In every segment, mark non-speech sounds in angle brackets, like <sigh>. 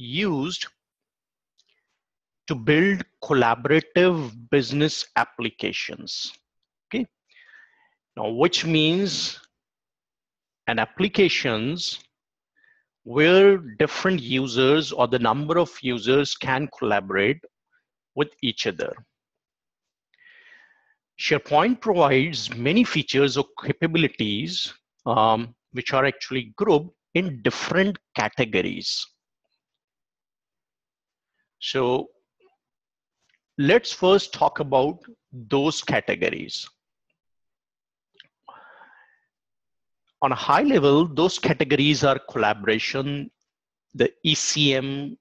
used to build collaborative business applications. Okay. Now, which means an applications where different users or the number of users can collaborate with each other. SharePoint provides many features or capabilities um, which are actually grouped in different categories. So let's first talk about those categories. On a high level, those categories are collaboration, the ECM,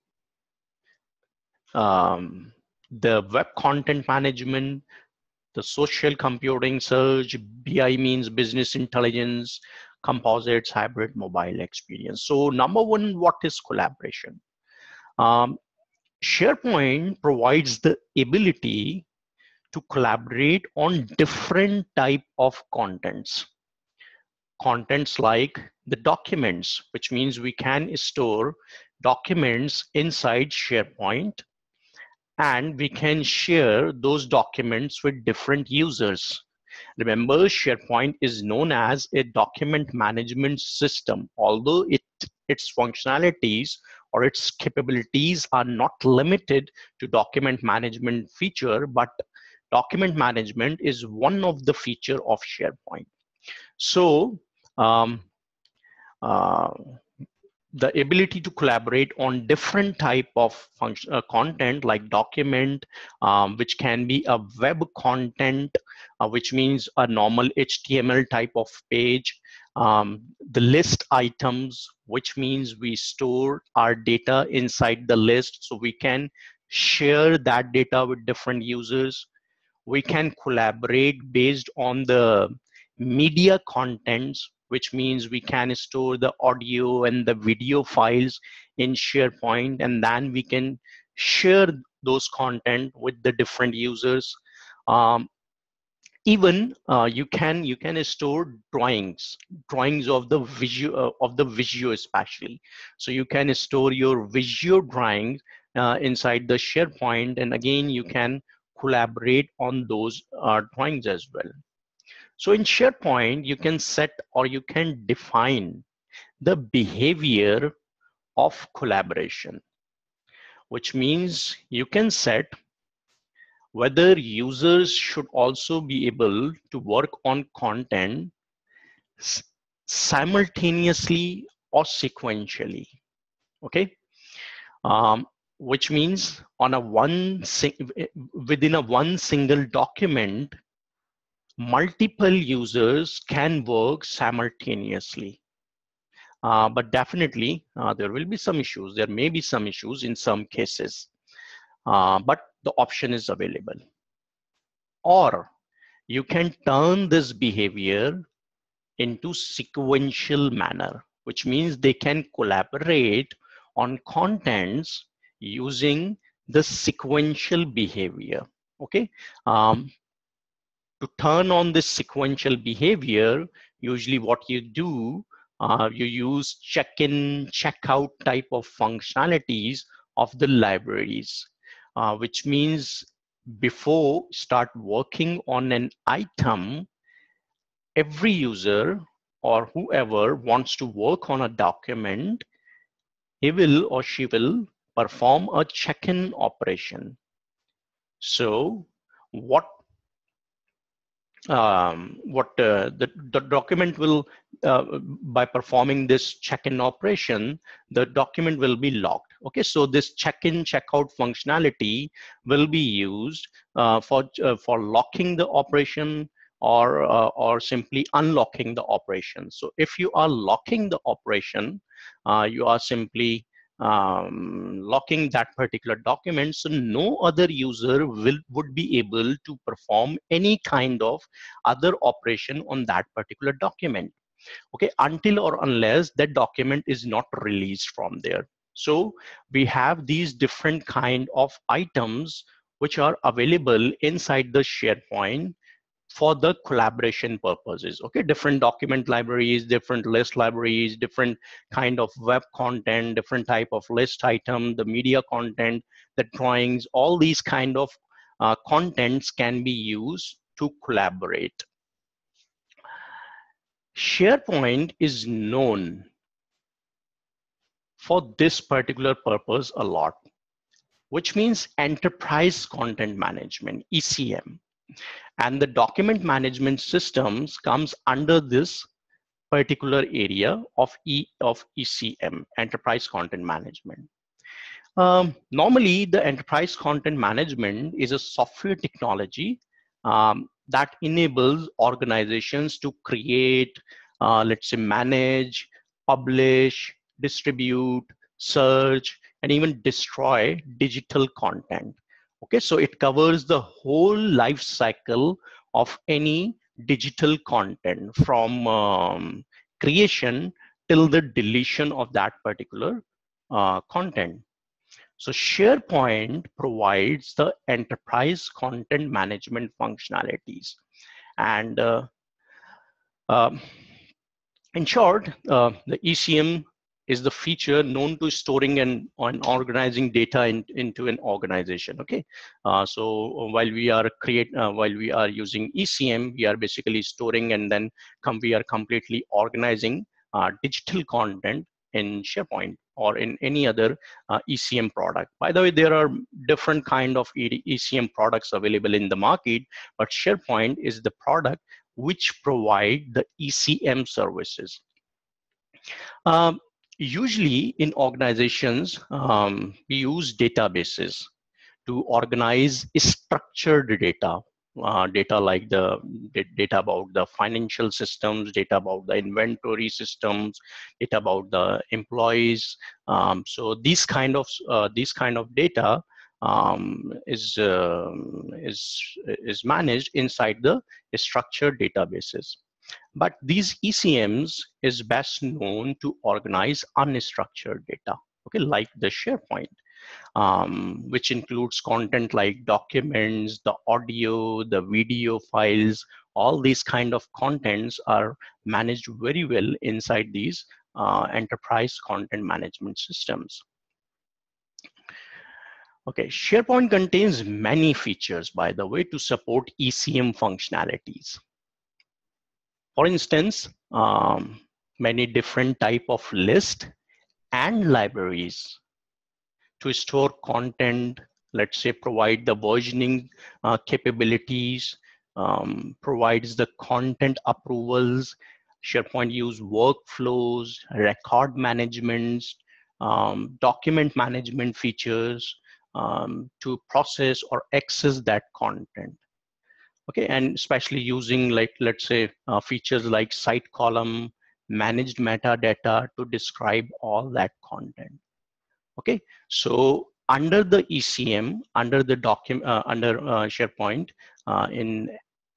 um, the web content management, the social computing search, BI means business intelligence, composites, hybrid mobile experience. So number one, what is collaboration? Um, SharePoint provides the ability to collaborate on different type of contents. Contents like the documents, which means we can store documents inside SharePoint and we can share those documents with different users. Remember, SharePoint is known as a document management system, although it, its functionalities or its capabilities are not limited to document management feature, but document management is one of the feature of SharePoint. So um, uh, the ability to collaborate on different type of function, uh, content like document um, which can be a web content uh, which means a normal html type of page um, the list items which means we store our data inside the list so we can share that data with different users we can collaborate based on the media contents which means we can store the audio and the video files in SharePoint and then we can share those content with the different users. Um, even uh, you can you can store drawings drawings of the visual uh, of the Visio especially. So you can store your Visio drawings uh, inside the sharepoint and again you can collaborate on those uh, drawings as well. So in SharePoint, you can set or you can define the behavior of collaboration, which means you can set whether users should also be able to work on content simultaneously or sequentially okay um, which means on a one within a one single document multiple users can work simultaneously. Uh, but definitely uh, there will be some issues. There may be some issues in some cases, uh, but the option is available. Or you can turn this behavior into sequential manner, which means they can collaborate on contents using the sequential behavior. Okay, um, to turn on this sequential behavior, usually what you do, uh, you use check-in, check-out type of functionalities of the libraries, uh, which means before start working on an item, every user or whoever wants to work on a document, he will or she will perform a check-in operation. So what um, what uh, the, the document will, uh, by performing this check-in operation, the document will be locked. Okay, so this check-in, check-out functionality will be used uh, for, uh, for locking the operation or, uh, or simply unlocking the operation. So if you are locking the operation, uh, you are simply um, locking that particular document so no other user will would be able to perform any kind of other operation on that particular document okay until or unless that document is not released from there so we have these different kind of items which are available inside the sharepoint for the collaboration purposes okay? Different document libraries different list libraries different kind of web content different type of list item the media content the drawings all these kind of uh, contents can be used to collaborate. Sharepoint is known for this particular purpose a lot which means enterprise content management ecm and the document management systems comes under this particular area of E of ECM, enterprise content management. Um, normally, the enterprise content management is a software technology um, that enables organizations to create, uh, let's say, manage, publish, distribute, search, and even destroy digital content okay so it covers the whole life cycle of any digital content from um, creation till the deletion of that particular uh, content so SharePoint provides the enterprise content management functionalities. And uh, uh, in short, uh, the ECM is the feature known to storing and, and organizing data in, into an organization okay? Uh, so while we are create uh, while we are using ecm we are basically storing and then come we are completely organizing uh, digital content in sharepoint or in any other uh, ecm product. By the way there are different kind of ecm products available in the market but sharepoint is the product which provide the ecm services. Um, usually in organizations, um, we use databases to organize structured data. Uh, data like the data about the financial systems, data about the inventory systems, data about the employees. Um, so these kind of uh, these kind of data um, is uh, is is managed inside the structured databases. But these ECMs is best known to organize unstructured data, okay, like the SharePoint, um, which includes content like documents, the audio, the video files, all these kind of contents are managed very well inside these uh, enterprise content management systems. Okay, SharePoint contains many features, by the way, to support ECM functionalities. For instance, um, many different type of list and libraries to store content, let's say provide the versioning uh, capabilities, um, provides the content approvals, SharePoint use workflows, record management, um, document management features um, to process or access that content okay and especially using like let's say uh, features like site column managed metadata to describe all that content. Okay so under the ecm under the document uh, under uh, sharepoint uh, in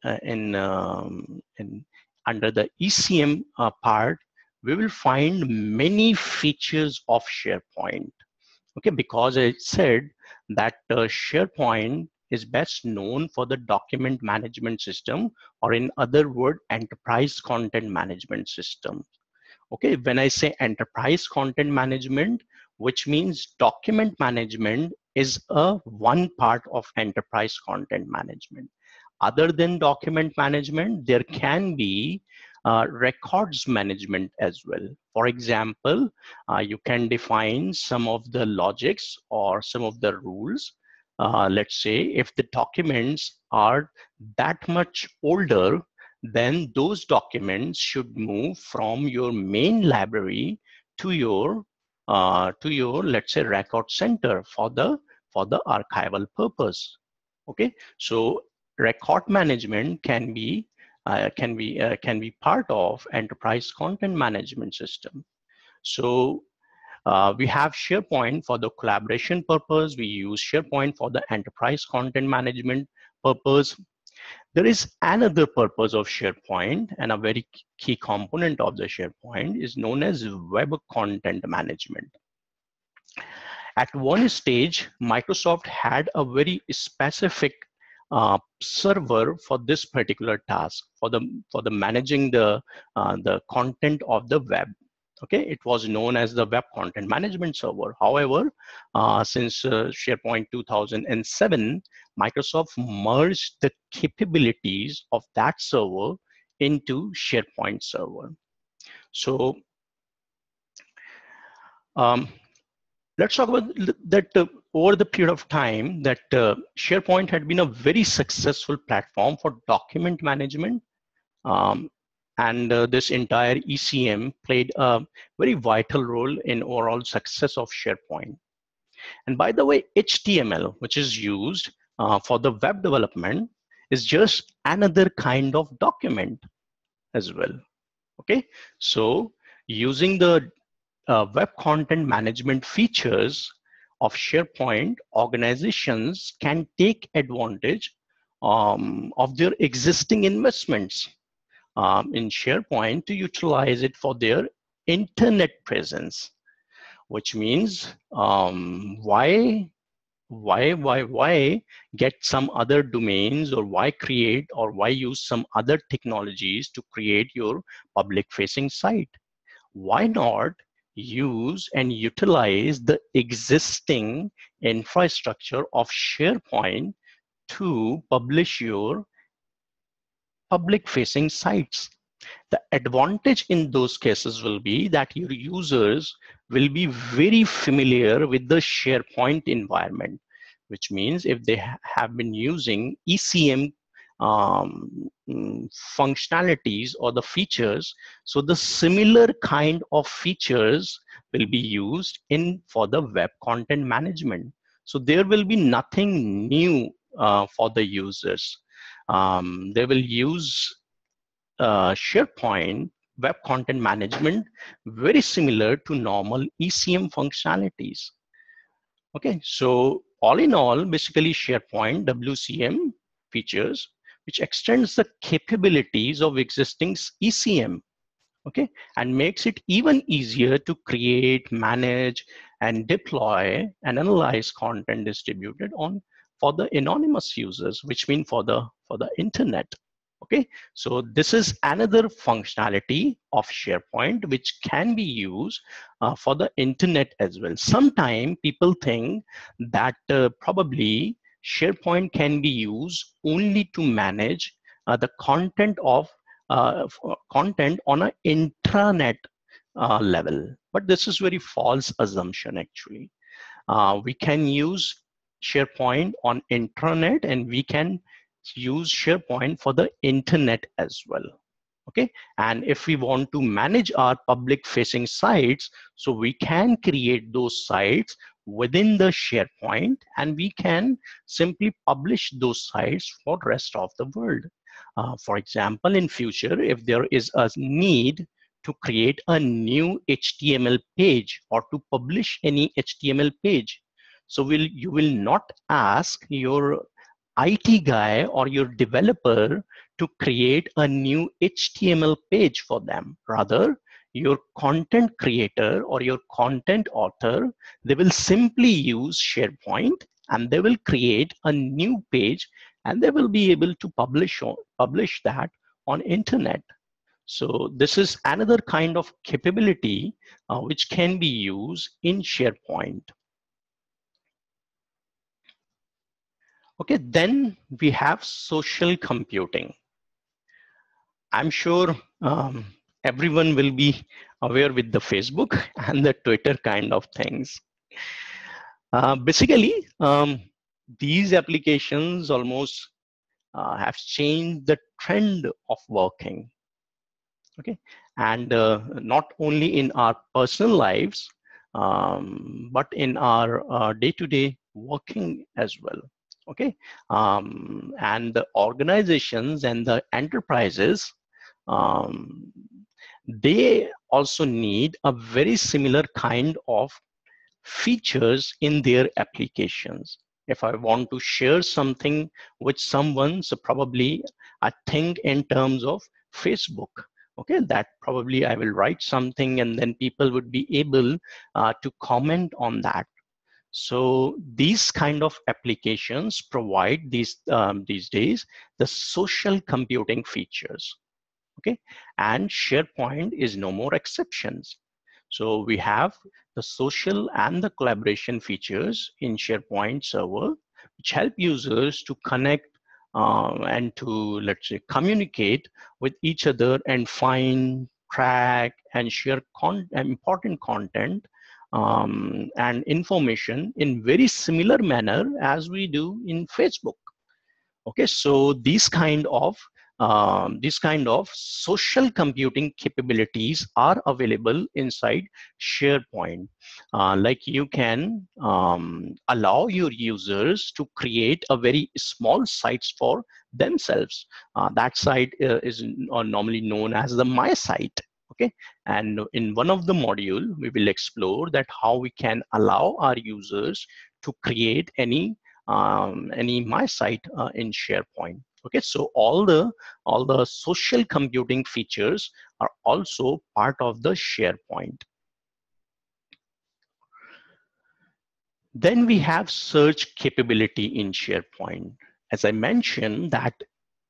uh, in um, in under the ecm uh, part we will find many features of sharepoint. Okay because i said that sharepoint is best known for the document management system or in other word enterprise content management system okay when i say enterprise content management which means document management is a one part of enterprise content management other than document management there can be uh, records management as well. For example, uh, you can define some of the logics or some of the rules uh, let's say if the documents are that much older then those documents should move from your main library to your uh, to your let's say record center for the for the archival purpose. Okay? So record management can be uh, can be uh, can be part of enterprise content management system. So uh, we have SharePoint for the collaboration purpose. We use SharePoint for the enterprise content management purpose. There is another purpose of SharePoint and a very key component of the SharePoint is known as web content management. At one stage, Microsoft had a very specific uh, server for this particular task for the for the managing the uh, the content of the web okay it was known as the web content management server however uh, since uh, sharepoint 2007 microsoft merged the capabilities of that server into sharepoint server so um, let's talk about that uh, over the period of time that uh, SharePoint had been a very successful platform for document management. Um, and uh, this entire ECM played a very vital role in overall success of SharePoint. And by the way, HTML, which is used uh, for the web development, is just another kind of document as well. Okay, so using the uh, web content management features of SharePoint, organizations can take advantage um, of their existing investments um, in SharePoint to utilize it for their internet presence, which means um, why why why why get some other domains or why create or why use some other technologies to create your public facing site? Why not use and utilize the existing infrastructure of SharePoint to publish your public facing sites. The advantage in those cases will be that your users will be very familiar with the SharePoint environment, which means if they ha have been using ECM um, mm, functionalities or the features. So the similar kind of features will be used in for the web content management. So there will be nothing new uh, for the users. Um, they will use uh, SharePoint web content management very similar to normal ECM functionalities. Okay, so all in all, basically SharePoint WCM features which extends the capabilities of existing ECM, okay, and makes it even easier to create, manage, and deploy and analyze content distributed on for the anonymous users, which mean for the for the internet. Okay, so this is another functionality of SharePoint which can be used uh, for the internet as well. Sometimes people think that uh, probably SharePoint can be used only to manage uh, the content of uh, content on an intranet uh, level. But this is very false assumption actually. Uh, we can use SharePoint on intranet and we can use SharePoint for the internet as well. Okay, and if we want to manage our public facing sites, so we can create those sites within the SharePoint and we can simply publish those sites for rest of the world. Uh, for example, in future, if there is a need to create a new HTML page or to publish any HTML page, so will you will not ask your IT guy or your developer to create a new HTML page for them. Rather, your content creator or your content author, they will simply use SharePoint and they will create a new page and they will be able to publish, publish that on internet. So this is another kind of capability uh, which can be used in SharePoint. Okay, then we have social computing. I'm sure um, everyone will be aware with the Facebook <laughs> and the Twitter kind of things. Uh, basically, um, these applications almost uh, have changed the trend of working. Okay, and uh, not only in our personal lives, um, but in our uh, day-to-day -day working as well. Okay, um, and the organizations and the enterprises um, they also need a very similar kind of features in their applications. If I want to share something with someone, so probably I think in terms of Facebook. Okay, that probably I will write something and then people would be able uh, to comment on that. So these kind of applications provide these um, these days the social computing features. Okay, and SharePoint is no more exceptions. So we have the social and the collaboration features in SharePoint server, which help users to connect um, and to let's say communicate with each other and find, track, and share con important content um, and information in very similar manner as we do in Facebook. Okay, so these kind of um, these kind of social computing capabilities are available inside SharePoint. Uh, like you can um, allow your users to create a very small sites for themselves. Uh, that site uh, is normally known as the My Site okay? And in one of the module we will explore that how we can allow our users to create any um, any my site uh, in sharepoint. Okay? So all the all the social computing features are also part of the sharepoint. Then we have search capability in sharepoint. As i mentioned that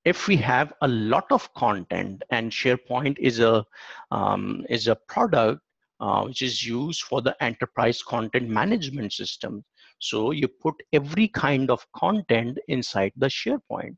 if we have a lot of content and SharePoint is a um, is a product uh, which is used for the enterprise content management system. So you put every kind of content inside the SharePoint.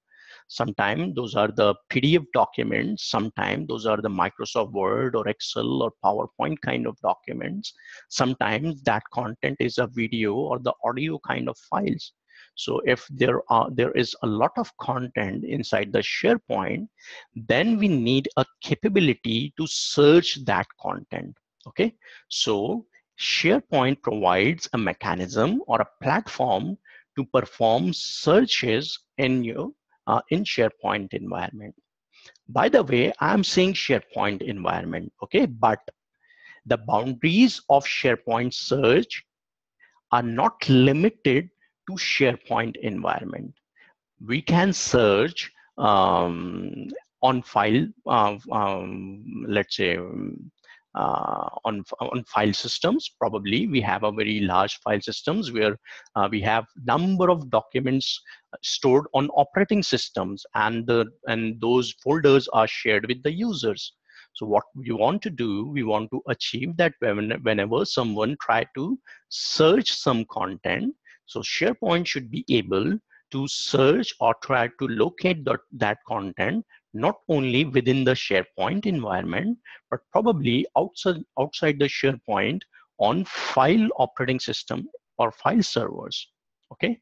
Sometimes those are the PDF documents. Sometimes those are the Microsoft Word or Excel or PowerPoint kind of documents. Sometimes that content is a video or the audio kind of files. So if there are there is a lot of content inside the SharePoint, then we need a capability to search that content. Okay, so SharePoint provides a mechanism or a platform to perform searches in your uh, in SharePoint environment. By the way, I'm saying SharePoint environment, okay, but the boundaries of SharePoint search are not limited to SharePoint environment. We can search um, on file, uh, um, let's say, um, uh, on, on file systems. Probably we have a very large file systems where uh, we have number of documents stored on operating systems and, the, and those folders are shared with the users. So what we want to do, we want to achieve that when, whenever someone try to search some content, so SharePoint should be able to search or try to locate that, that content not only within the SharePoint environment, but probably outside, outside the SharePoint on file operating system or file servers, okay?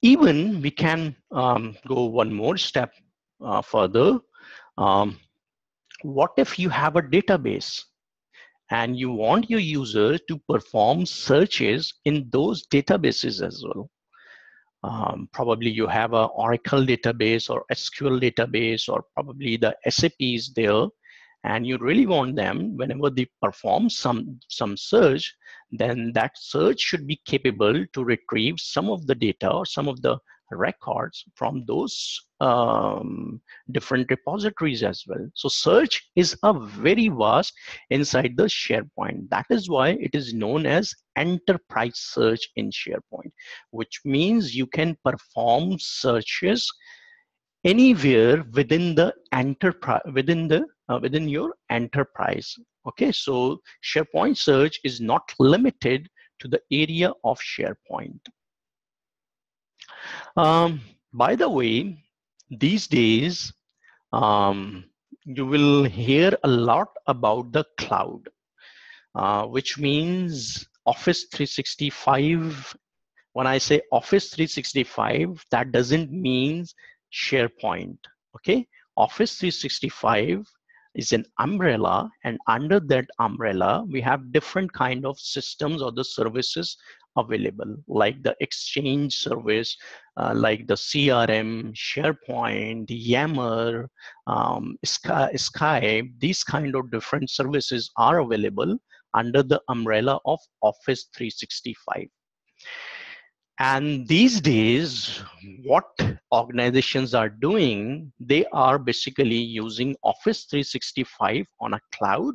Even we can um, go one more step uh, further. Um, what if you have a database and you want your user to perform searches in those databases as well. Um, probably you have a Oracle database or SQL database or probably the SAP is there and you really want them whenever they perform some some search then that search should be capable to retrieve some of the data or some of the records from those um, different repositories as well. So search is a very vast inside the SharePoint. That is why it is known as enterprise search in SharePoint, which means you can perform searches anywhere within the enterprise within the uh, within your enterprise okay so sharepoint search is not limited to the area of sharepoint um, by the way, these days, um, you will hear a lot about the cloud, uh, which means Office 365. When I say Office 365, that doesn't mean SharePoint, okay? Office 365 is an umbrella and under that umbrella we have different kind of systems or the services available like the exchange service uh, like the crm sharepoint yammer um, Sky, skype these kind of different services are available under the umbrella of office 365 and these days what organizations are doing they are basically using office 365 on a cloud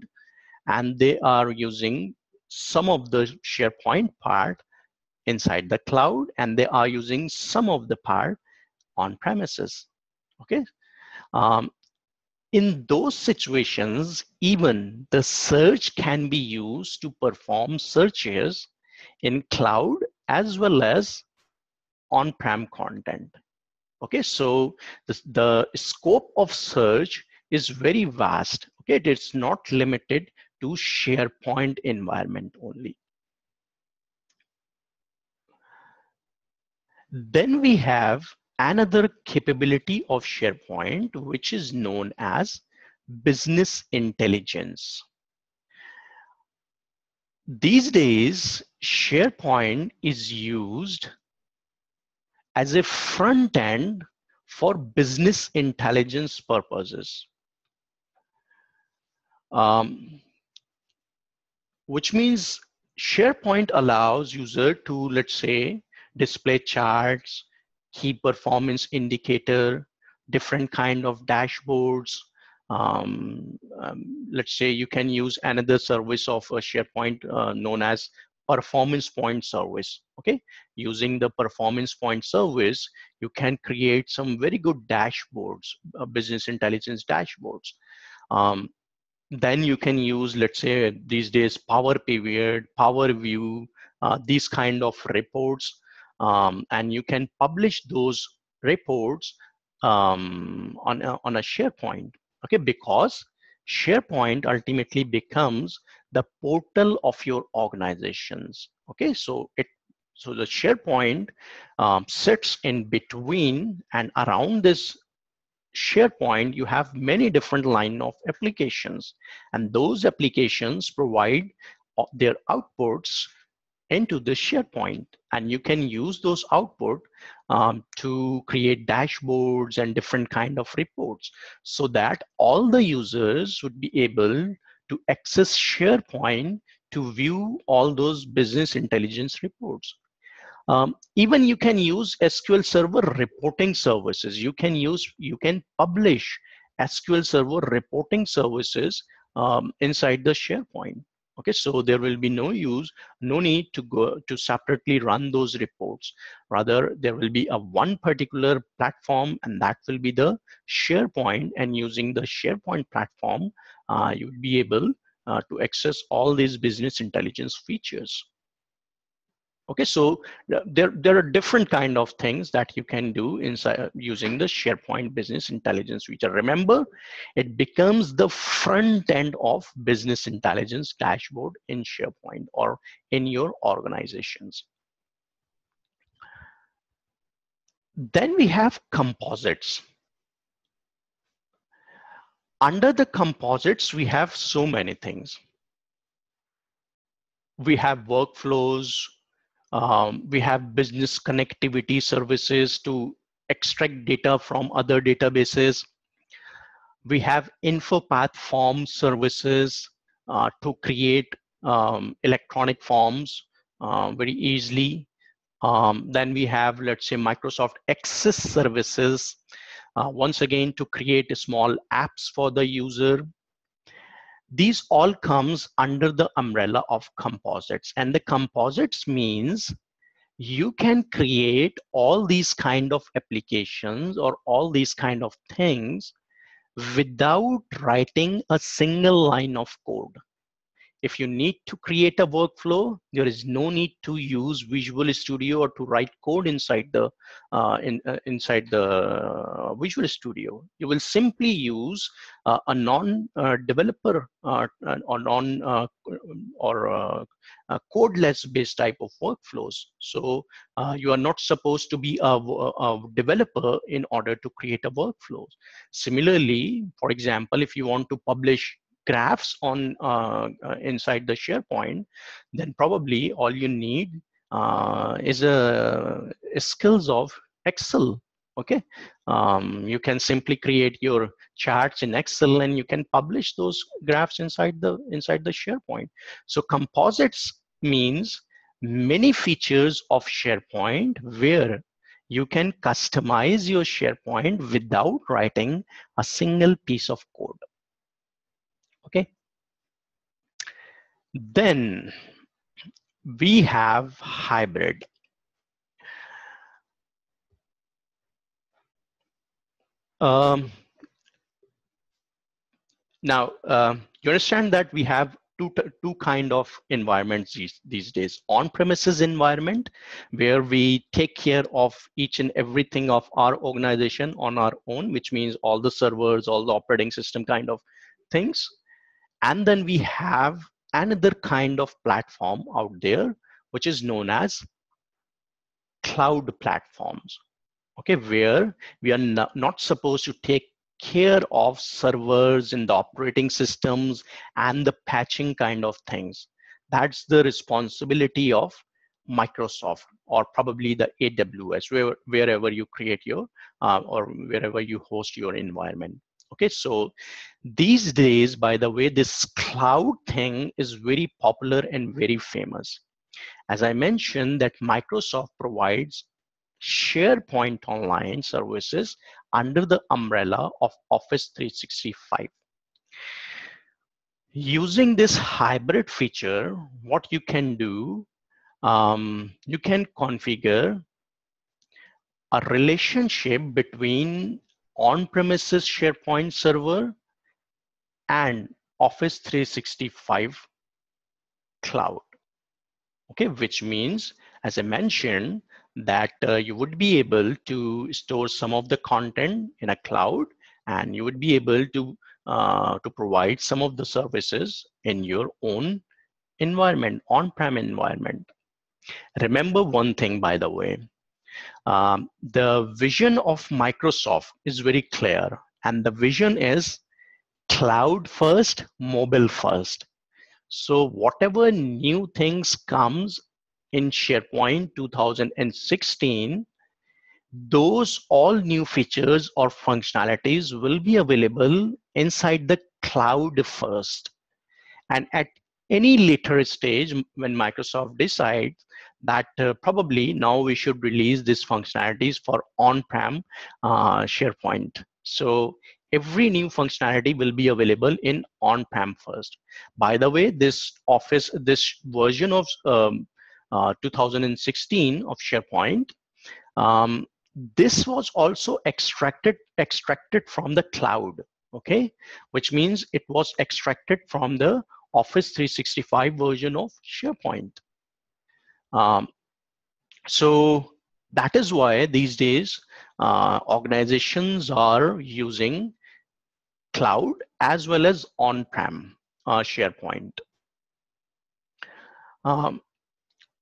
and they are using some of the SharePoint part inside the cloud and they are using some of the part on premises. Okay. Um, in those situations, even the search can be used to perform searches in cloud as well as on-prem content. Okay, so the, the scope of search is very vast. Okay, it's not limited to SharePoint environment only. Then we have another capability of SharePoint, which is known as business intelligence. These days, SharePoint is used as a front end for business intelligence purposes. Um, which means SharePoint allows user to, let's say, display charts, key performance indicator, different kind of dashboards. Um, um, let's say you can use another service of a SharePoint uh, known as performance point service. Okay, using the performance point service, you can create some very good dashboards, uh, business intelligence dashboards. Um, then you can use, let's say these days, Power Pivot, Power View, uh, these kind of reports um, and you can publish those reports um, on, a, on a SharePoint, okay, because SharePoint ultimately becomes the portal of your organizations, okay? So it so the SharePoint um, sits in between and around this SharePoint, you have many different line of applications. And those applications provide uh, their outputs into the SharePoint and you can use those output um, to create dashboards and different kind of reports so that all the users would be able to access SharePoint to view all those business intelligence reports. Um, even you can use SQL Server reporting services. You can use, you can publish SQL Server reporting services um, inside the SharePoint okay so there will be no use no need to go to separately run those reports. Rather there will be a one particular platform and that will be the sharepoint. And using the sharepoint platform uh, you'll be able uh, to access all these business intelligence features Okay, so there, there are different kind of things that you can do inside using the SharePoint Business Intelligence feature. Remember, it becomes the front end of business intelligence dashboard in SharePoint or in your organizations. Then we have composites. Under the composites, we have so many things. We have workflows, um, we have business connectivity services to extract data from other databases. We have InfoPath form services uh, to create um, electronic forms uh, very easily. Um, then we have, let's say, Microsoft Access services, uh, once again, to create small apps for the user these all comes under the umbrella of composites. And the composites means you can create all these kind of applications or all these kind of things without writing a single line of code if you need to create a workflow, there is no need to use Visual Studio or to write code inside the uh, in, uh, inside the Visual Studio. You will simply use uh, a non-developer uh, uh, or non uh, or codeless based type of workflows. So you are not supposed to be a, a developer in order to create a workflow. Similarly, for example, if you want to publish graphs on uh, uh, inside the SharePoint, then probably all you need uh, is a, a, skills of Excel. Okay, um, you can simply create your charts in Excel and you can publish those graphs inside the inside the SharePoint. So composites means many features of SharePoint where you can customize your SharePoint without writing a single piece of code okay then we have hybrid. Um, now, uh, you understand that we have two, two kind of environments these, these days. On-premises environment, where we take care of each and everything of our organization on our own, which means all the servers, all the operating system kind of things. And then we have another kind of platform out there, which is known as cloud platforms. Okay, where we are not, not supposed to take care of servers and the operating systems and the patching kind of things. That's the responsibility of Microsoft or probably the AWS, where, wherever you create your uh, or wherever you host your environment. Okay, so these days, by the way, this cloud thing is very popular and very famous. As I mentioned that Microsoft provides SharePoint Online services under the umbrella of Office 365. Using this hybrid feature, what you can do, um, you can configure a relationship between on-premises SharePoint server and Office 365 cloud. Okay, which means, as I mentioned, that uh, you would be able to store some of the content in a cloud and you would be able to uh, to provide some of the services in your own environment on-prem environment remember one thing by the way um, the vision of microsoft is very clear and the vision is cloud first mobile first so whatever new things comes in SharePoint 2016, those all new features or functionalities will be available inside the cloud first. And at any later stage, when Microsoft decides that uh, probably now we should release these functionalities for on-prem uh, SharePoint. So every new functionality will be available in on-prem first. By the way, this Office, this version of um, uh, 2016 of SharePoint, um, this was also extracted extracted from the cloud, okay? Which means it was extracted from the Office 365 version of SharePoint. Um, so that is why these days uh, organizations are using cloud as well as on-prem uh, SharePoint. Um,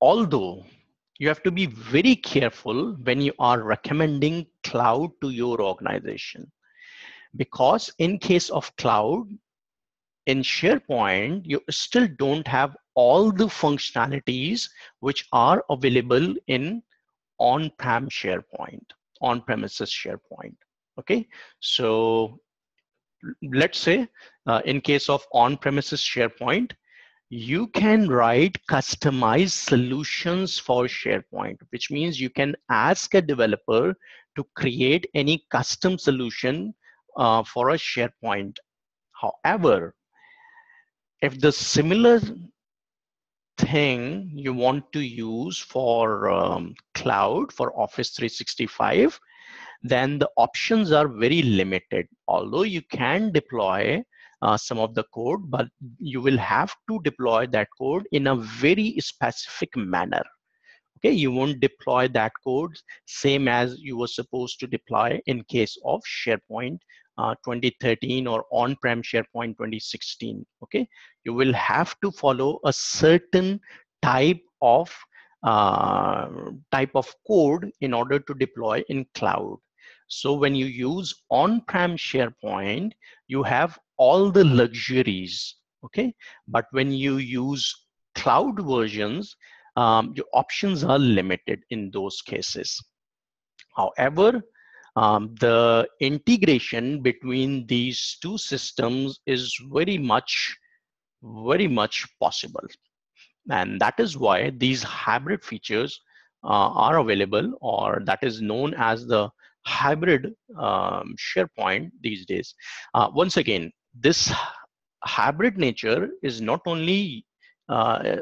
although you have to be very careful when you are recommending cloud to your organization because in case of cloud in sharepoint you still don't have all the functionalities which are available in on-prem sharepoint on-premises sharepoint okay so let's say uh, in case of on-premises sharepoint you can write customized solutions for SharePoint, which means you can ask a developer to create any custom solution uh, for a SharePoint. However, if the similar thing you want to use for um, cloud, for Office 365, then the options are very limited. Although you can deploy uh, some of the code, but you will have to deploy that code in a very specific manner. Okay, you won't deploy that code same as you were supposed to deploy in case of SharePoint uh, 2013 or on-prem SharePoint 2016. Okay, you will have to follow a certain type of uh, type of code in order to deploy in cloud. So when you use on-prem SharePoint, you have all the luxuries, okay? But when you use cloud versions, um, your options are limited in those cases. However, um, the integration between these two systems is very much, very much possible. And that is why these hybrid features uh, are available or that is known as the hybrid um, SharePoint these days. Uh, once again, this hybrid nature is not only uh,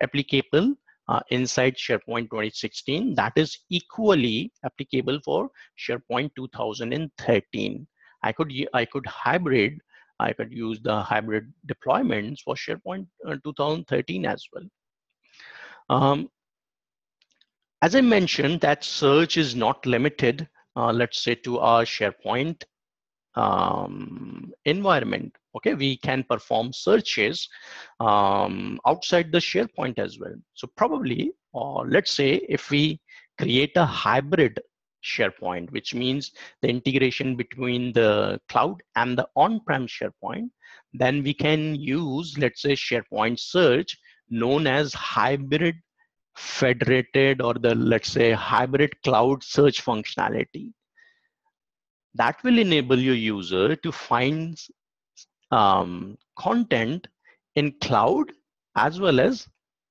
applicable uh, inside SharePoint 2016 that is equally applicable for SharePoint 2013. I could I could hybrid I could use the hybrid deployments for SharePoint uh, 2013 as well. Um, as I mentioned, that search is not limited, uh, let's say, to our SharePoint um, environment. Okay, we can perform searches um, outside the SharePoint as well. So probably, or let's say, if we create a hybrid SharePoint, which means the integration between the cloud and the on-prem SharePoint, then we can use, let's say, SharePoint search known as hybrid federated or the, let's say, hybrid cloud search functionality. That will enable your user to find um, content in cloud as well as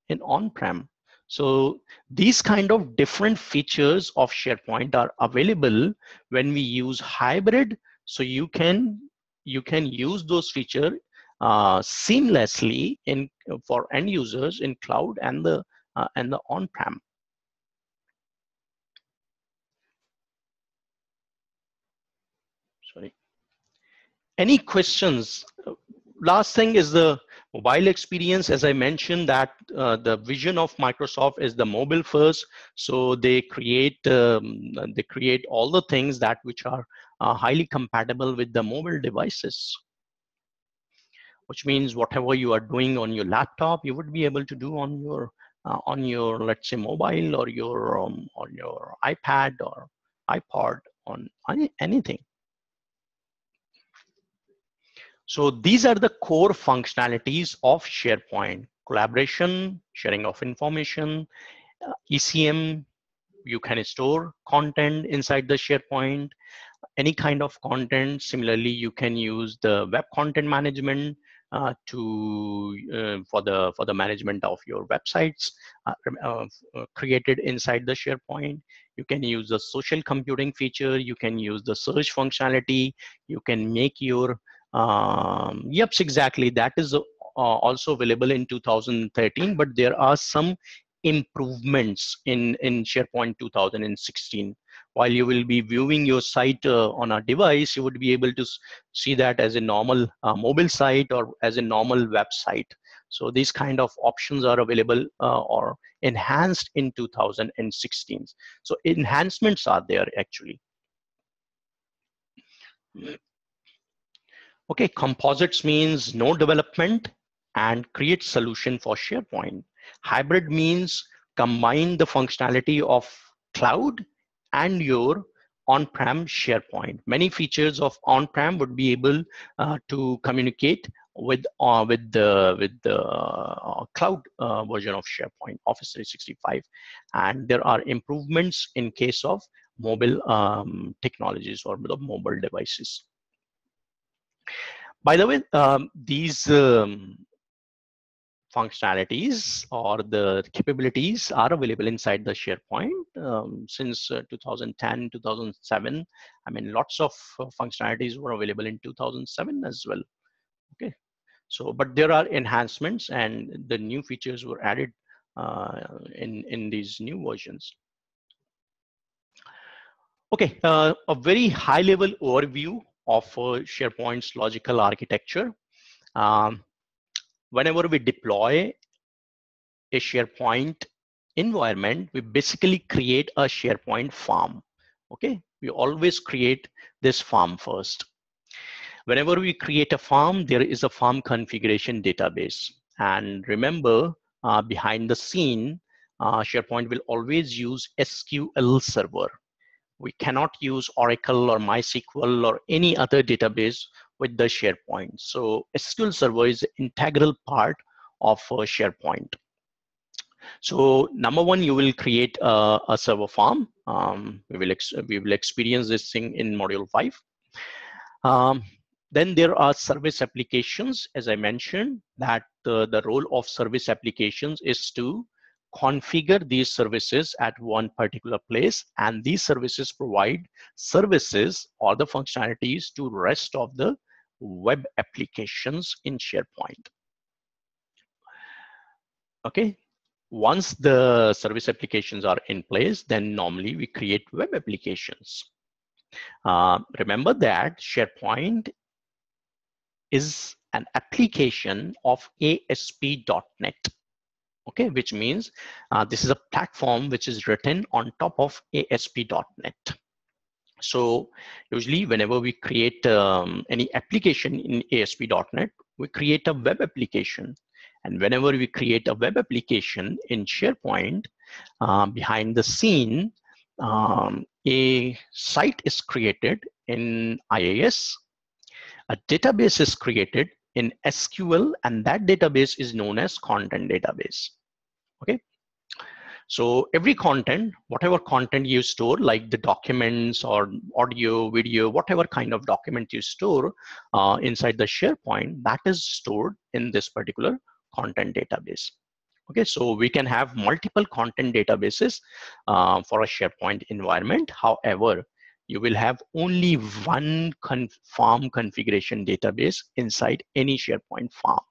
in on-prem. So these kind of different features of SharePoint are available when we use hybrid. So you can you can use those features uh, seamlessly in for end users in cloud and the uh, and the on-prem. Sorry. Any questions? Last thing is the mobile experience. As i mentioned that uh, the vision of microsoft is the mobile first. So they create um, they create all the things that which are uh, highly compatible with the mobile devices which means whatever you are doing on your laptop you would be able to do on your uh, on your let's say mobile or your um, on your ipad or ipod on any, anything so these are the core functionalities of SharePoint. Collaboration, sharing of information, uh, ECM, you can store content inside the SharePoint, any kind of content. Similarly, you can use the web content management uh, to uh, for the for the management of your websites uh, uh, uh, created inside the SharePoint. You can use the social computing feature. You can use the search functionality. You can make your um, yep, exactly. That is uh, also available in 2013, but there are some improvements in, in SharePoint 2016. While you will be viewing your site uh, on a device, you would be able to see that as a normal uh, mobile site or as a normal website. So these kind of options are available uh, or enhanced in 2016. So enhancements are there actually. Okay, composites means no development and create solution for SharePoint. Hybrid means combine the functionality of cloud and your on-prem SharePoint. Many features of on-prem would be able uh, to communicate with uh, with the with the uh, cloud uh, version of SharePoint, Office 365, and there are improvements in case of mobile um, technologies or mobile devices. By the way, um, these um, functionalities or the capabilities are available inside the SharePoint um, since uh, 2010, 2007. I mean, lots of uh, functionalities were available in 2007 as well. Okay, so but there are enhancements and the new features were added uh, in in these new versions. Okay, uh, a very high level overview of SharePoint's logical architecture. Um, whenever we deploy a SharePoint environment, we basically create a SharePoint farm. Okay, we always create this farm first. Whenever we create a farm, there is a farm configuration database. And remember, uh, behind the scene, uh, SharePoint will always use SQL Server we cannot use Oracle or MySQL or any other database with the SharePoint. So SQL Server is an integral part of uh, SharePoint. So number one, you will create a, a server farm. Um, we will we will experience this thing in module five. Um, then there are service applications, as I mentioned, that uh, the role of service applications is to configure these services at one particular place and these services provide services or the functionalities to rest of the web applications in SharePoint. Okay, once the service applications are in place, then normally we create web applications. Uh, remember that SharePoint is an application of ASP.NET okay which means uh, this is a platform which is written on top of ASP.NET so usually whenever we create um, any application in ASP.NET we create a web application. And whenever we create a web application in SharePoint uh, behind the scene um, a site is created in IIS a database is created in SQL and that database is known as content database. Okay. So every content, whatever content you store, like the documents or audio, video, whatever kind of document you store uh, inside the SharePoint, that is stored in this particular content database. Okay, so we can have multiple content databases uh, for a SharePoint environment. However, you will have only one con farm configuration database inside any SharePoint farm.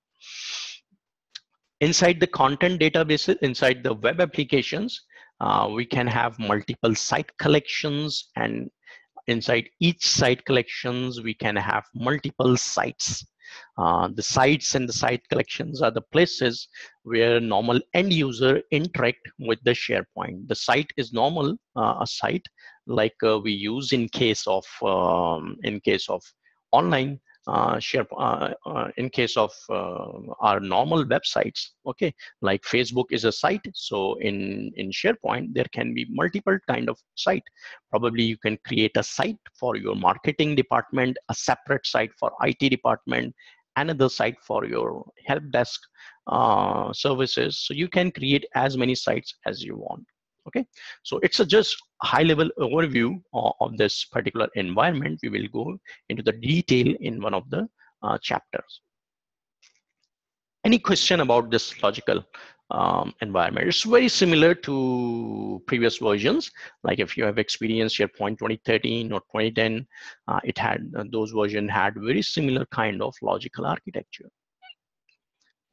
Inside the content databases, inside the web applications, uh, we can have multiple site collections and inside each site collections, we can have multiple sites. Uh, the sites and the site collections are the places where normal end user interact with the SharePoint. The site is normal, uh, a site like uh, we use in case of um, in case of online uh, share uh, uh, in case of uh, our normal websites okay? Like facebook is a site so in in sharepoint there can be multiple kind of site. Probably you can create a site for your marketing department a separate site for it department another site for your help desk uh, services. So you can create as many sites as you want okay? So it's a just high level overview of, of, this particular environment. We will go into the detail in one of the uh, chapters. Any question about this logical um, environment? It's very similar to previous versions. Like if you have experienced SharePoint 2013 or 2010 uh, it had uh, those version had very similar kind of logical architecture.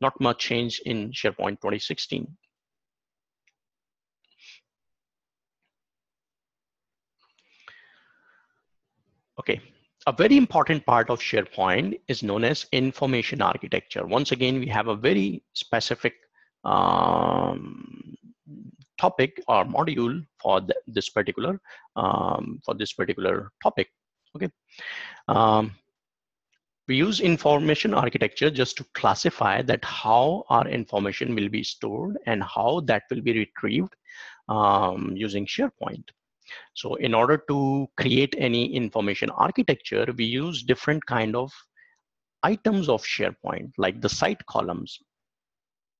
Not much change in SharePoint 2016 Okay, a very important part of SharePoint is known as information architecture. Once again, we have a very specific um, topic or module for this particular um, for this particular topic. Okay, um, we use information architecture just to classify that how our information will be stored and how that will be retrieved um, using SharePoint. So in order to create any information architecture, we use different kind of items of SharePoint, like the site columns.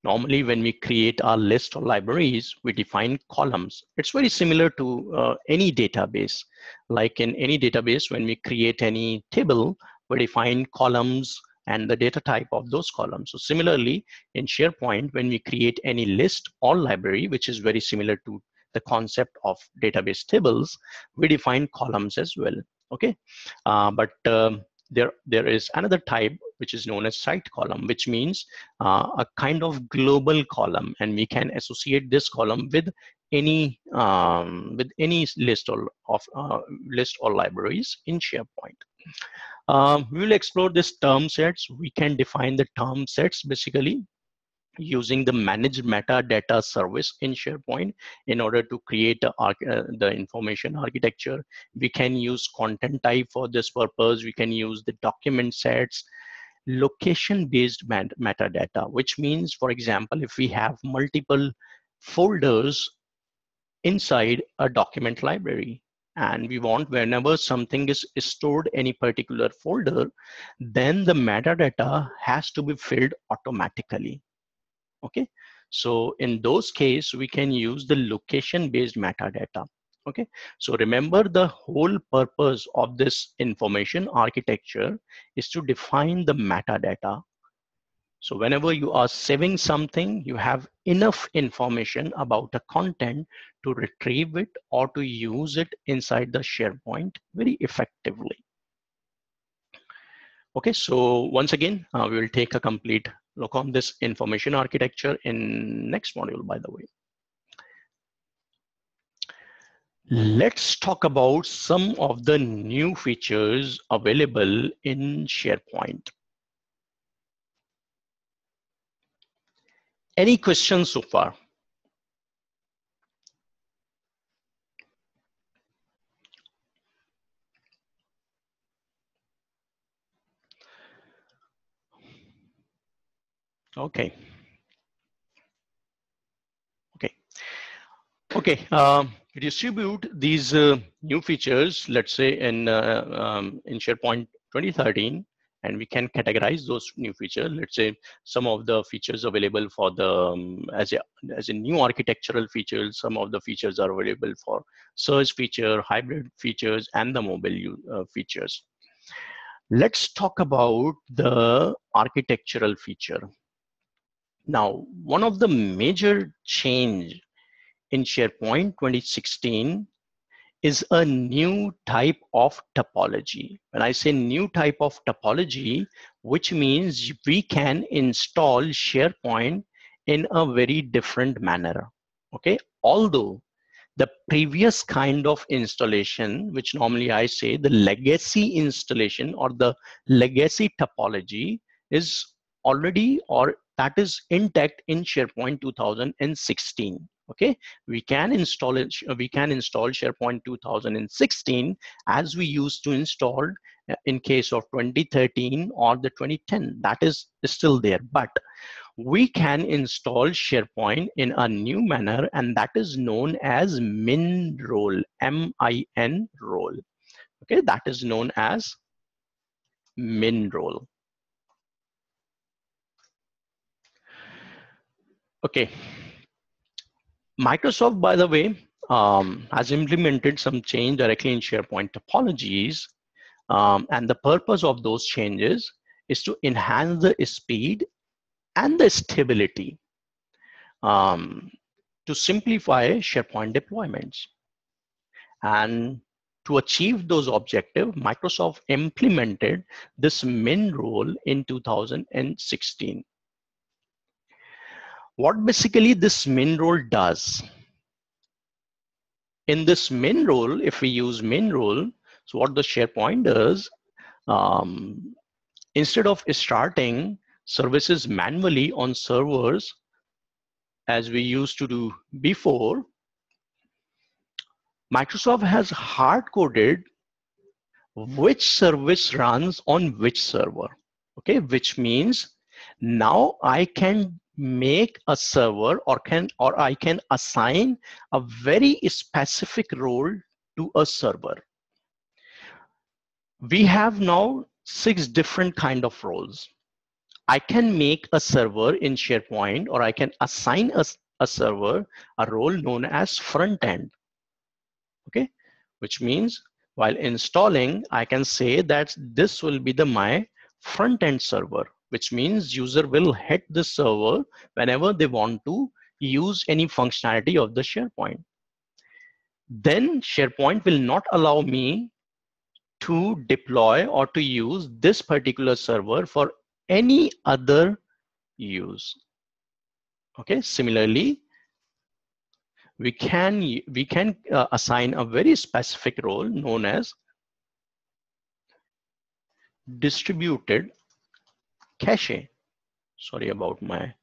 Normally, when we create our list or libraries, we define columns. It's very similar to uh, any database. Like in any database, when we create any table, we define columns and the data type of those columns. So similarly, in SharePoint, when we create any list or library, which is very similar to the concept of database tables, we define columns as well. Okay, uh, but um, there there is another type which is known as site column, which means uh, a kind of global column, and we can associate this column with any um, with any list or of uh, list or libraries in SharePoint. Um, we will explore this term sets. We can define the term sets basically using the managed metadata service in SharePoint in order to create a, uh, the information architecture. We can use content type for this purpose. We can use the document sets, location-based met metadata, which means, for example, if we have multiple folders inside a document library, and we want whenever something is, stored any particular folder, then the metadata has to be filled automatically okay? So in those case we can use the location based metadata. Okay? So remember the whole purpose of this information architecture is to define the metadata. So whenever you are saving something you have enough information about the content to retrieve it or to use it inside the sharepoint very effectively. Okay? So once again uh, we will take a complete look on this information architecture in next module, by the way. Let's talk about some of the new features available in SharePoint. Any questions so far? Okay. Okay. Okay. Um, distribute these uh, new features, let's say in uh, um, in SharePoint 2013, and we can categorize those new features. Let's say some of the features available for the um, as a as a new architectural features. Some of the features are available for search feature, hybrid features, and the mobile uh, features. Let's talk about the architectural feature. Now, one of the major change in SharePoint 2016 is a new type of topology. When I say new type of topology, which means we can install SharePoint in a very different manner. Okay, although the previous kind of installation, which normally I say the legacy installation or the legacy topology is already or that is intact in SharePoint 2016. Okay, we can install it. We can install SharePoint 2016 as we used to install uh, in case of 2013 or the 2010. That is still there, but we can install SharePoint in a new manner, and that is known as min role. M-I-N role. Okay, that is known as min role. Okay. Microsoft, by the way, um, has implemented some change directly in SharePoint topologies. Um, and the purpose of those changes is to enhance the speed and the stability um, to simplify SharePoint deployments. And to achieve those objectives, Microsoft implemented this min role in 2016 what basically this min role does. In this min role, if we use min role, so what the SharePoint does, um, instead of starting services manually on servers as we used to do before, Microsoft has hard-coded which service runs on which server, okay? Which means now I can make a server or can or I can assign a very specific role to a server. We have now six different kind of roles. I can make a server in SharePoint or I can assign a, a server a role known as front end. Okay, which means while installing, I can say that this will be the my front end server which means user will hit the server whenever they want to use any functionality of the SharePoint. Then SharePoint will not allow me to deploy or to use this particular server for any other use. Okay, similarly, we can, we can uh, assign a very specific role known as distributed cache. Sorry about my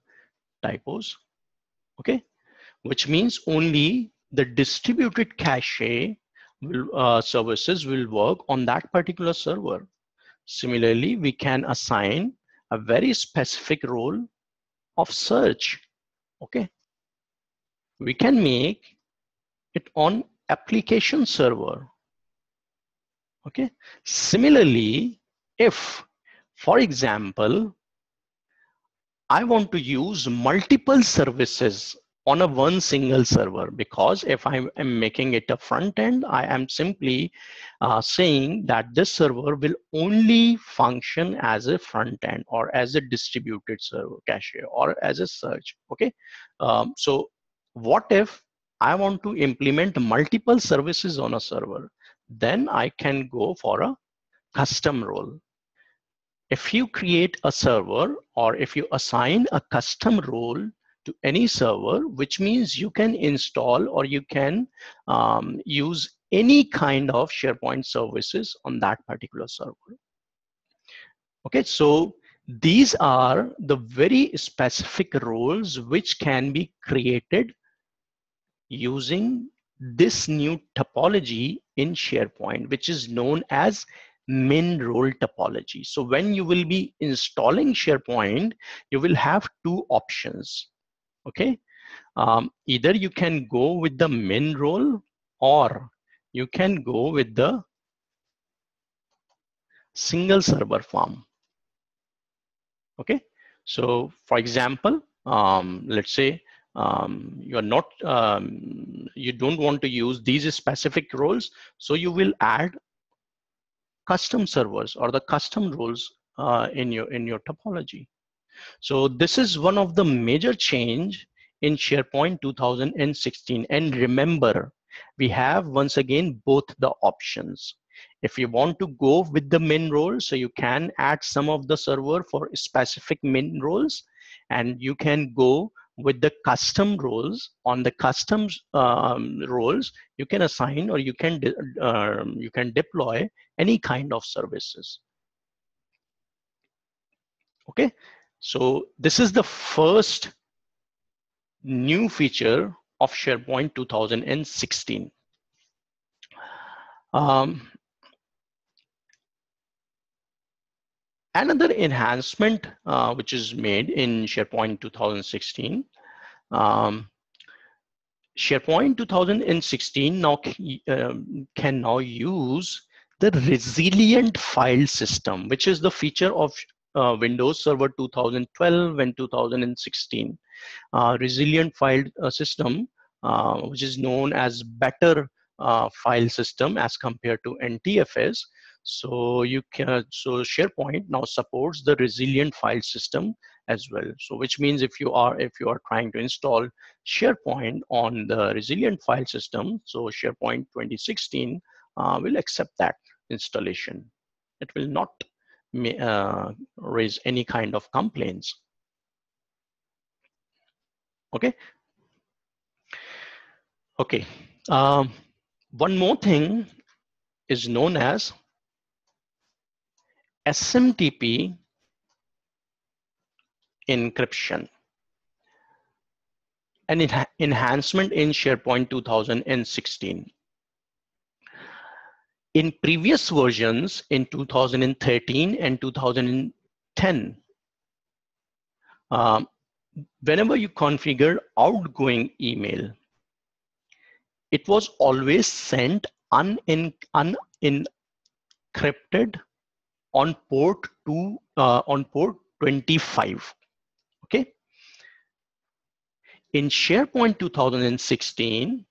typos. Okay, which means only the distributed cache will, uh, services will work on that particular server. Similarly, we can assign a very specific role of search. Okay, we can make it on application server. Okay, similarly, if for example, I want to use multiple services on a one single server because if I am making it a front end, I am simply uh, saying that this server will only function as a front end or as a distributed server cache or as a search. Okay, um, so what if I want to implement multiple services on a server? Then I can go for a custom role if you create a server or if you assign a custom role to any server, which means you can install or you can um, use any kind of SharePoint services on that particular server. Okay, so these are the very specific roles which can be created using this new topology in SharePoint, which is known as min role topology. So when you will be installing SharePoint, you will have two options, okay? Um, either you can go with the min role or you can go with the single server farm. Okay, so for example, um, let's say um, you're not, um, you don't want to use these specific roles, so you will add custom servers or the custom roles uh, in your in your topology. So this is one of the major change in SharePoint 2016. And remember, we have once again both the options. If you want to go with the min role, so you can add some of the server for specific min roles, and you can go with the custom roles on the custom um, roles you can assign or you can uh, you can deploy any kind of services. Okay? So this is the first new feature of SharePoint 2016 um, Another enhancement uh, which is made in SharePoint 2016, um, SharePoint 2016 now um, can now use the resilient file system, which is the feature of uh, Windows Server 2012 and 2016. Uh, resilient file uh, system, uh, which is known as better uh, file system as compared to NTFS, so you can, so SharePoint now supports the resilient file system as well. So which means if you are, if you are trying to install SharePoint on the resilient file system, so SharePoint 2016 uh, will accept that installation. It will not uh, raise any kind of complaints. Okay. Okay. Um, one more thing is known as SMTP encryption. An enhancement in SharePoint 2016. In previous versions in 2013 and 2010, um, whenever you configure outgoing email, it was always sent unencrypted on port two uh, on port 25 okay? In sharepoint 2016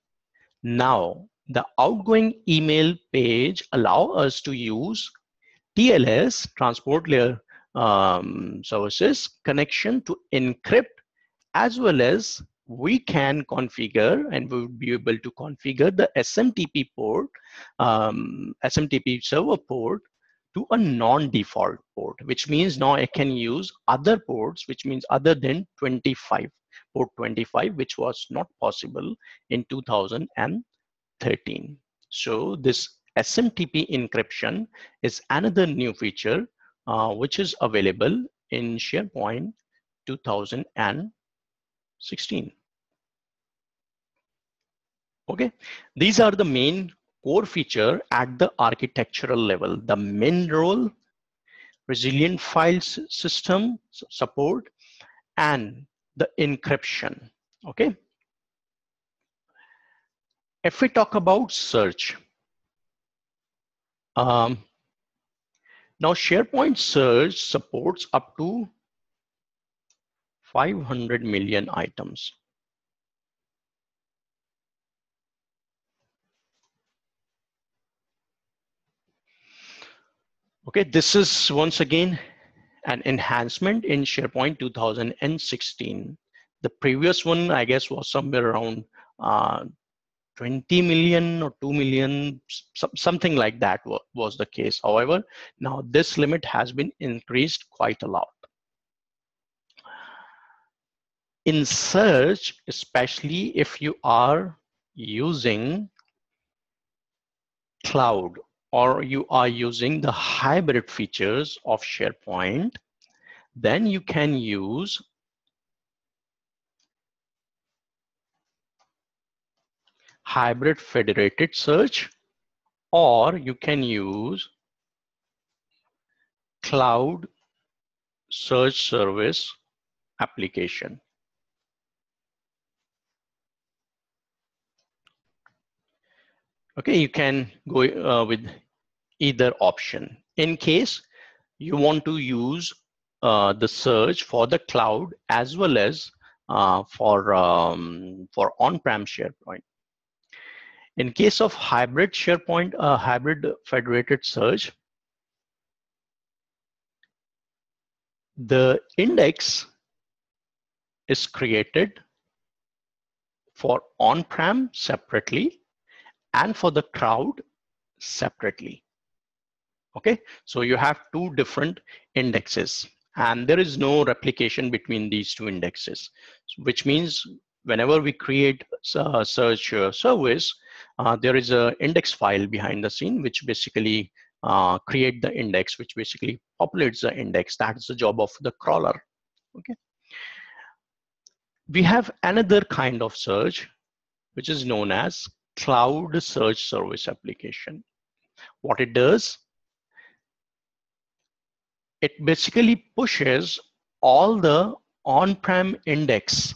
now the outgoing email page allow us to use tls transport layer um, services connection to encrypt as well as we can configure and we will be able to configure the SMTP port, um, SMTP server port to a non-default port, which means now I can use other ports, which means other than 25, port 25, which was not possible in 2013. So this SMTP encryption is another new feature uh, which is available in SharePoint 2016. Okay, these are the main core feature at the architectural level, the min role, resilient files system support, and the encryption, okay? If we talk about search, um, now SharePoint search supports up to 500 million items. Okay, this is once again an enhancement in SharePoint 2016. The previous one, I guess, was somewhere around uh, 20 million or 2 million, something like that was the case. However, now this limit has been increased quite a lot. In search, especially if you are using cloud or you are using the hybrid features of SharePoint, then you can use hybrid federated search, or you can use cloud search service application. Okay, you can go uh, with either option. In case you want to use uh, the search for the cloud as well as uh, for um, for on-prem SharePoint. In case of hybrid SharePoint, uh, hybrid federated search, the index is created for on-prem separately and for the cloud separately. Okay, so you have two different indexes and there is no replication between these two indexes, which means whenever we create a search uh, service, uh, there is a index file behind the scene which basically uh, create the index which basically populates the index. That's the job of the crawler. Okay? We have another kind of search which is known as cloud search service application. What it does it basically pushes all the on-prem index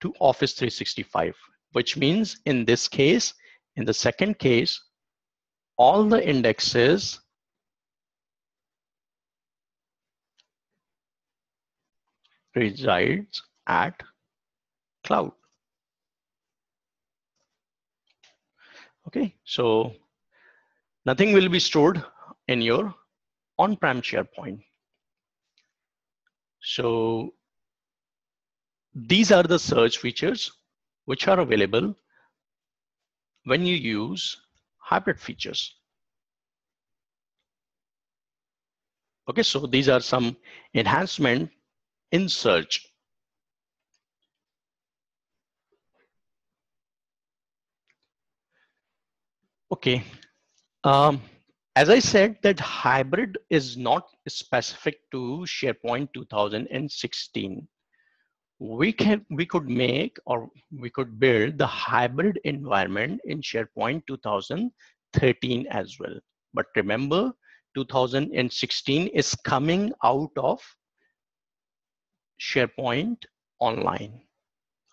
to office 365 which means in this case in the second case, all the indexes resides at cloud. Okay, so nothing will be stored in your on-prem SharePoint. So these are the search features which are available when you use hybrid features. Okay, so these are some enhancement in search. Okay, um, as I said that hybrid is not specific to SharePoint 2016 we can we could make or we could build the hybrid environment in SharePoint 2013 as well. But remember, 2016 is coming out of SharePoint Online,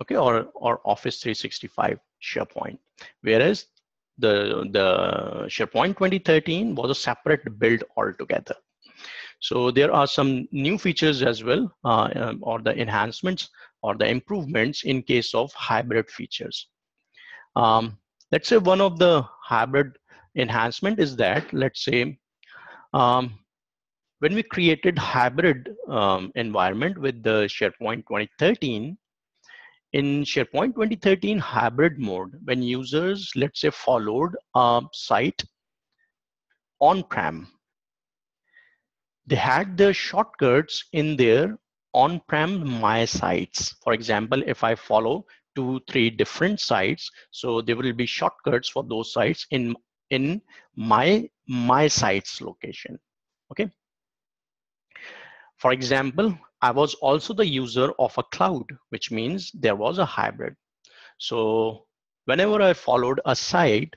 okay, or or Office 365 SharePoint. Whereas the the SharePoint 2013 was a separate build altogether. So there are some new features as well, uh, um, or the enhancements or the improvements in case of hybrid features. Um, let's say one of the hybrid enhancement is that, let's say, um, when we created hybrid um, environment with the SharePoint 2013, in SharePoint 2013 hybrid mode, when users, let's say, followed a site on-prem they had the shortcuts in their on-prem my sites. For example, if I follow two, three different sites, so there will be shortcuts for those sites in, in my, my sites location, okay? For example, I was also the user of a cloud, which means there was a hybrid. So whenever I followed a site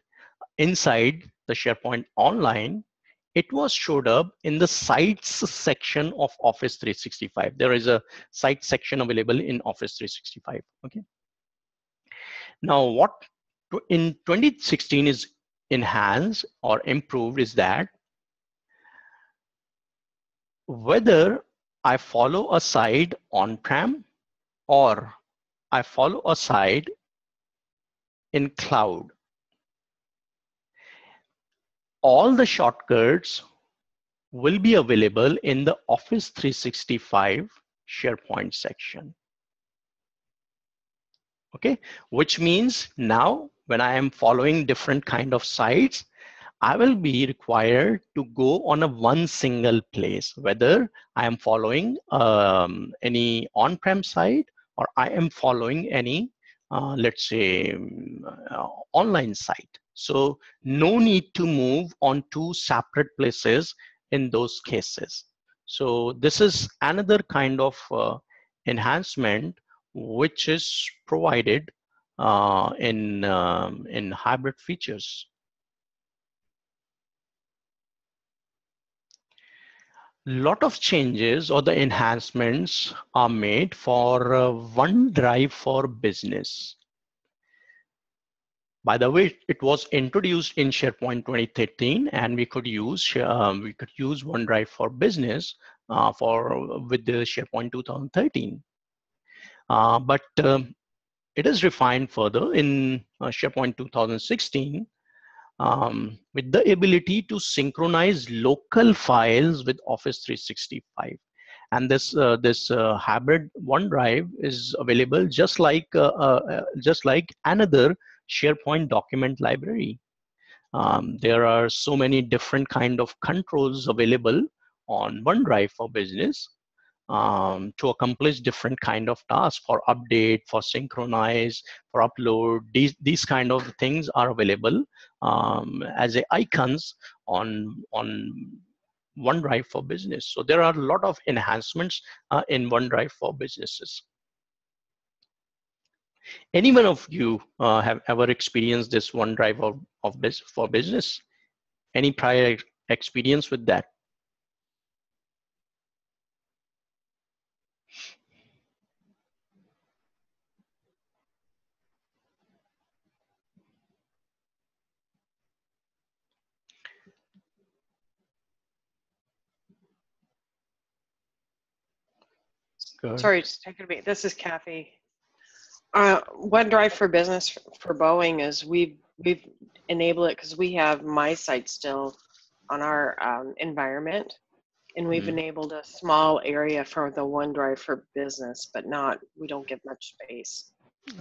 inside the SharePoint Online, it was showed up in the sites section of Office 365. There is a site section available in Office 365, okay? Now what in 2016 is enhanced or improved is that whether I follow a site on-prem or I follow a site in cloud all the shortcuts will be available in the Office 365 SharePoint section. Okay, which means now when I am following different kind of sites, I will be required to go on a one single place, whether I am following um, any on-prem site or I am following any, uh, let's say, um, uh, online site. So no need to move on two separate places in those cases. So this is another kind of uh, enhancement which is provided uh, in, um, in hybrid features. Lot of changes or the enhancements are made for uh, OneDrive for Business. By the way, it was introduced in SharePoint 2013, and we could use um, we could use OneDrive for Business uh, for with the SharePoint 2013. Uh, but um, it is refined further in uh, SharePoint 2016 um, with the ability to synchronize local files with Office 365. And this uh, this uh, hybrid OneDrive is available just like uh, uh, uh, just like another SharePoint document library. Um, there are so many different kind of controls available on OneDrive for Business um, to accomplish different kind of tasks for update, for synchronize, for upload. These these kind of things are available um, as a icons on on OneDrive for Business. So there are a lot of enhancements uh, in OneDrive for businesses. Any one of you uh, have ever experienced this OneDrive of, of for business? Any prior experience with that? Sorry, just take it away. This is Kathy. Uh, OneDrive for Business for Boeing is we've we've enabled it because we have my site still on our um, environment, and we've mm enabled a small area for the OneDrive for Business, but not we don't get much space.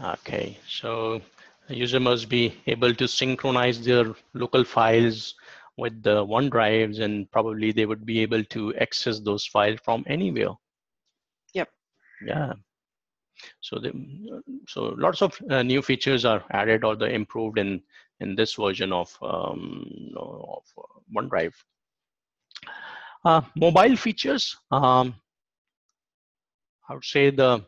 Okay, so the user must be able to synchronize their local files with the OneDrives, and probably they would be able to access those files from anywhere yeah so the so lots of uh, new features are added or the improved in in this version of um, of OneDrive. Uh, mobile features, um, I would say the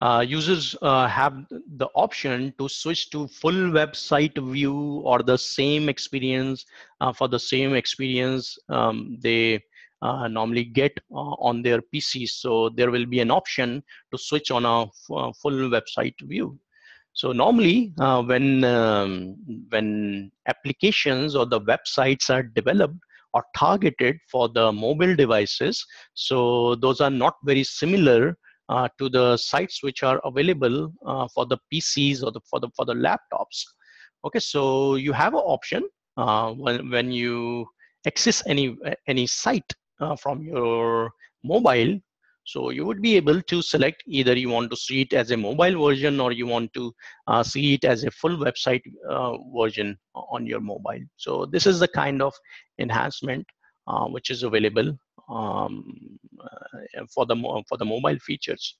uh, users uh, have the option to switch to full website view or the same experience uh, for the same experience um, they normally get uh, on their PCs. So there will be an option to switch on a uh, full website view. So normally uh, when, um, when applications or the websites are developed or targeted for the mobile devices, so those are not very similar uh, to the sites which are available uh, for the PCs or the, for, the, for the laptops. Okay, so you have an option when, when you access any any site uh, from your mobile so you would be able to select either you want to see it as a mobile version or you want to uh, see it as a full website uh, version on your mobile. So this is the kind of enhancement uh, which is available um, uh, for the for the mobile features.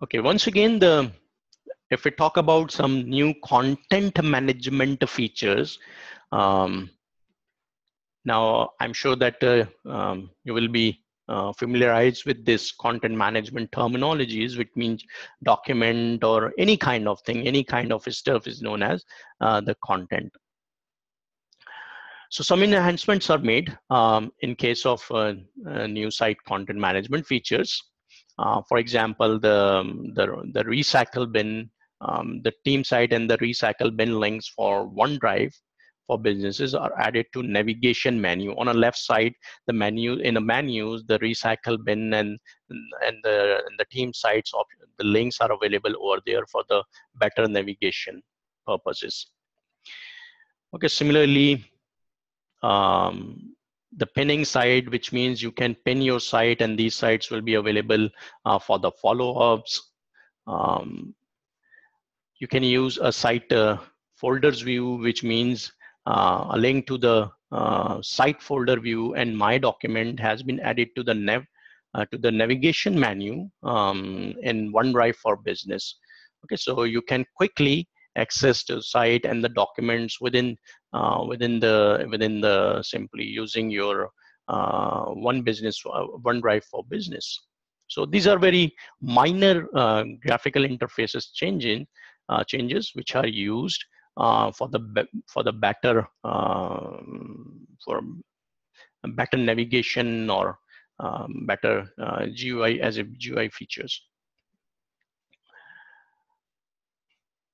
Okay, once again, the if we talk about some new content management features, um, now I'm sure that uh, um, you will be uh, familiarized with this content management terminologies, which means document or any kind of thing, any kind of stuff is known as uh, the content. So some enhancements are made um, in case of uh, uh, new site content management features. Uh, for example, the, the, the recycle bin um, the team site and the recycle bin links for OneDrive for businesses are added to navigation menu. On the left side, the menu in the menus, the recycle bin and and the and the team sites of the links are available over there for the better navigation purposes. Okay, similarly, um, the pinning side, which means you can pin your site and these sites will be available uh, for the follow-ups. Um, you can use a site uh, folders view, which means uh, a link to the uh, site folder view and my document has been added to the nav to the navigation menu um, in OneDrive for Business. Okay, so you can quickly access the site and the documents within uh, within the within the simply using your uh, one business uh, OneDrive for business. So these are very minor graphical interfaces changing uh, changes which are used uh, for the for the better um, for better navigation or um, better GUI as a GUI features.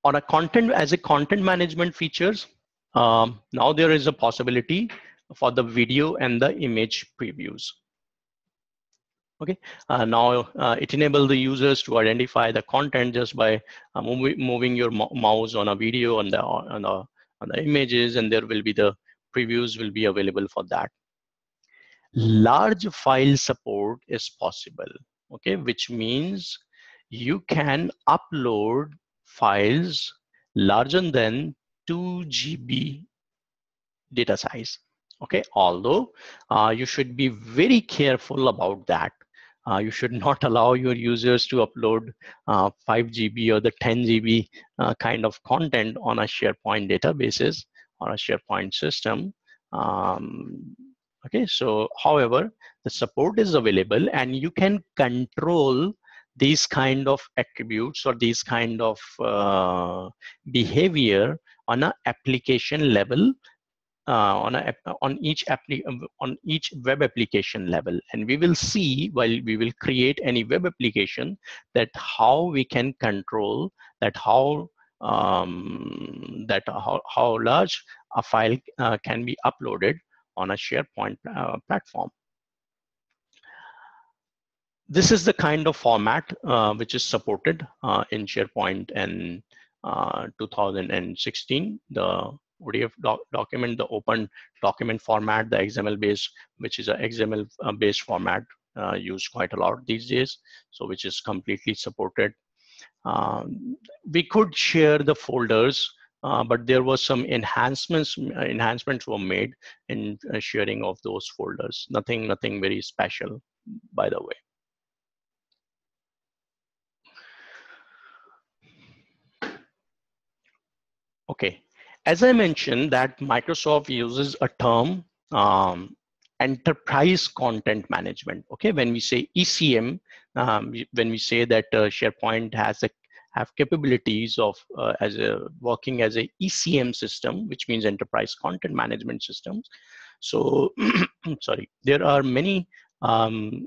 on a content as a content management features um, now there is a possibility for the video and the image previews okay uh, now uh, it enables the users to identify the content just by uh, mov moving your mouse on a video on the on the on the images and there will be the previews will be available for that large file support is possible okay which means you can upload files larger than 2 GB data size. Okay, although uh, you should be very careful about that. Uh, you should <laughs> not allow your users to upload uh, 5 GB or the 10 GB uh, kind of content on a SharePoint databases or a SharePoint system. Um, okay, so however, the support is available and you can control these kind of attributes or these kind of uh, behavior on a application level uh, on a on each appli on each web application level and we will see while we will create any web application that how we can control that how um, that how, how large a file uh, can be uploaded on a SharePoint uh, platform this is the kind of format uh, which is supported uh, in SharePoint and uh, 2016. The ODF doc document, the open document format, the XML based, which is a XML uh, based format uh, used quite a lot these days. So which is completely supported. Um, we could share the folders, uh, but there was some enhancements. enhancements were made in sharing of those folders. Nothing, nothing very special, by the way. Okay, as I mentioned that Microsoft uses a term um, enterprise content management. Okay, when we say ECM, um, when we say that uh, SharePoint has a have capabilities of uh, as a working as a ECM system, which means enterprise content management systems. So, <clears throat> sorry, there are many. Um,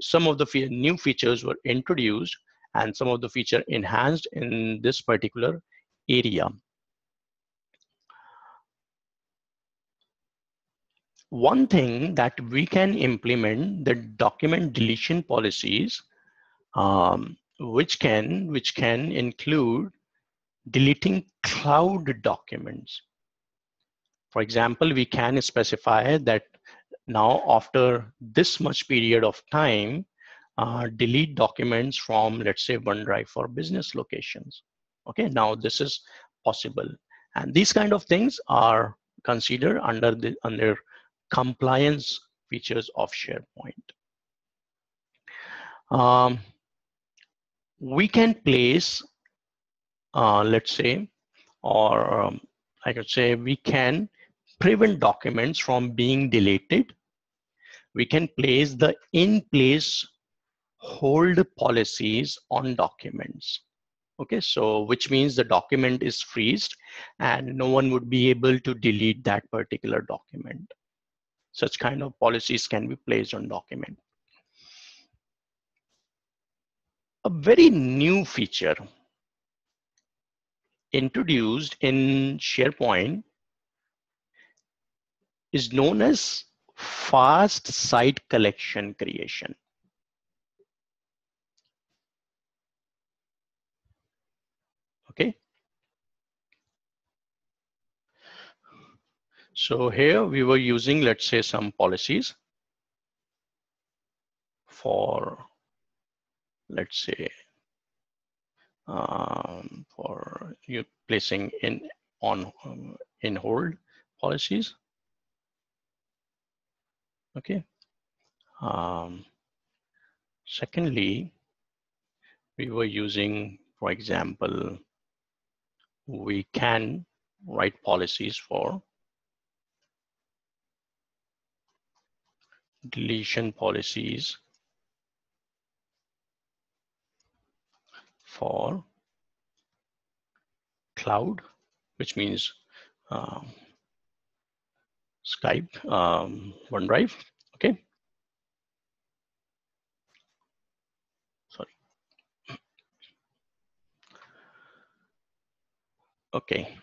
some of the new features were introduced, and some of the feature enhanced in this particular area. One thing that we can implement the document deletion policies um, which can which can include deleting cloud documents. For example we can specify that now after this much period of time uh, delete documents from let's say OneDrive for business locations. Okay now this is possible. And these kind of things are considered under the under compliance features of SharePoint. Um, we can place, uh, let's say, or um, I could say we can prevent documents from being deleted. We can place the in-place hold policies on documents. Okay, so which means the document is freezed and no one would be able to delete that particular document such kind of policies can be placed on document. A very new feature introduced in SharePoint is known as fast site collection creation. Okay. So here we were using, let's say, some policies for, let's say, um, for you placing in on um, in hold policies. Okay. Um, secondly, we were using, for example, we can write policies for deletion policies for cloud, which means um, Skype, um, OneDrive, okay? Sorry. Okay.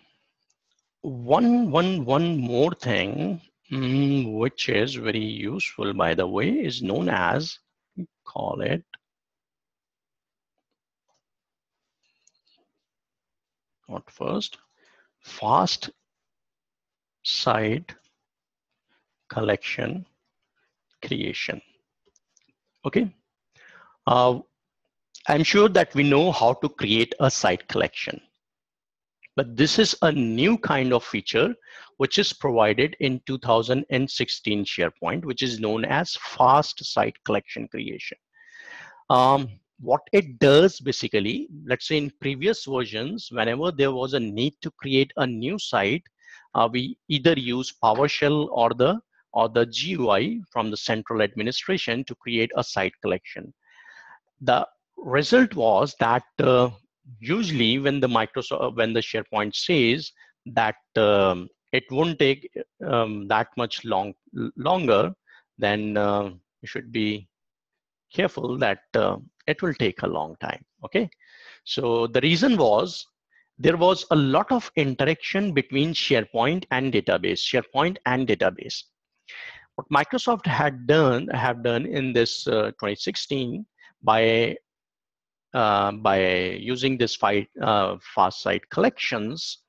One, one, one more thing, mm, which is very useful, by the way, is known as, call it not first, fast site collection creation. Okay. Uh, I'm sure that we know how to create a site collection. But this is a new kind of feature which is provided in 2016 SharePoint, which is known as fast site collection creation. Um, what it does basically, let's say in previous versions, whenever there was a need to create a new site, uh, we either use PowerShell or the or the GUI from the central administration to create a site collection. The result was that uh, usually when the Microsoft when the SharePoint says that um, it won't take um, that much long longer, then uh, you should be careful that uh, it will take a long time, okay? So the reason was there was a lot of interaction between SharePoint and database, SharePoint and database. What Microsoft had done, have done in this uh, 2016 by uh, by using this fight, uh, fast site collections,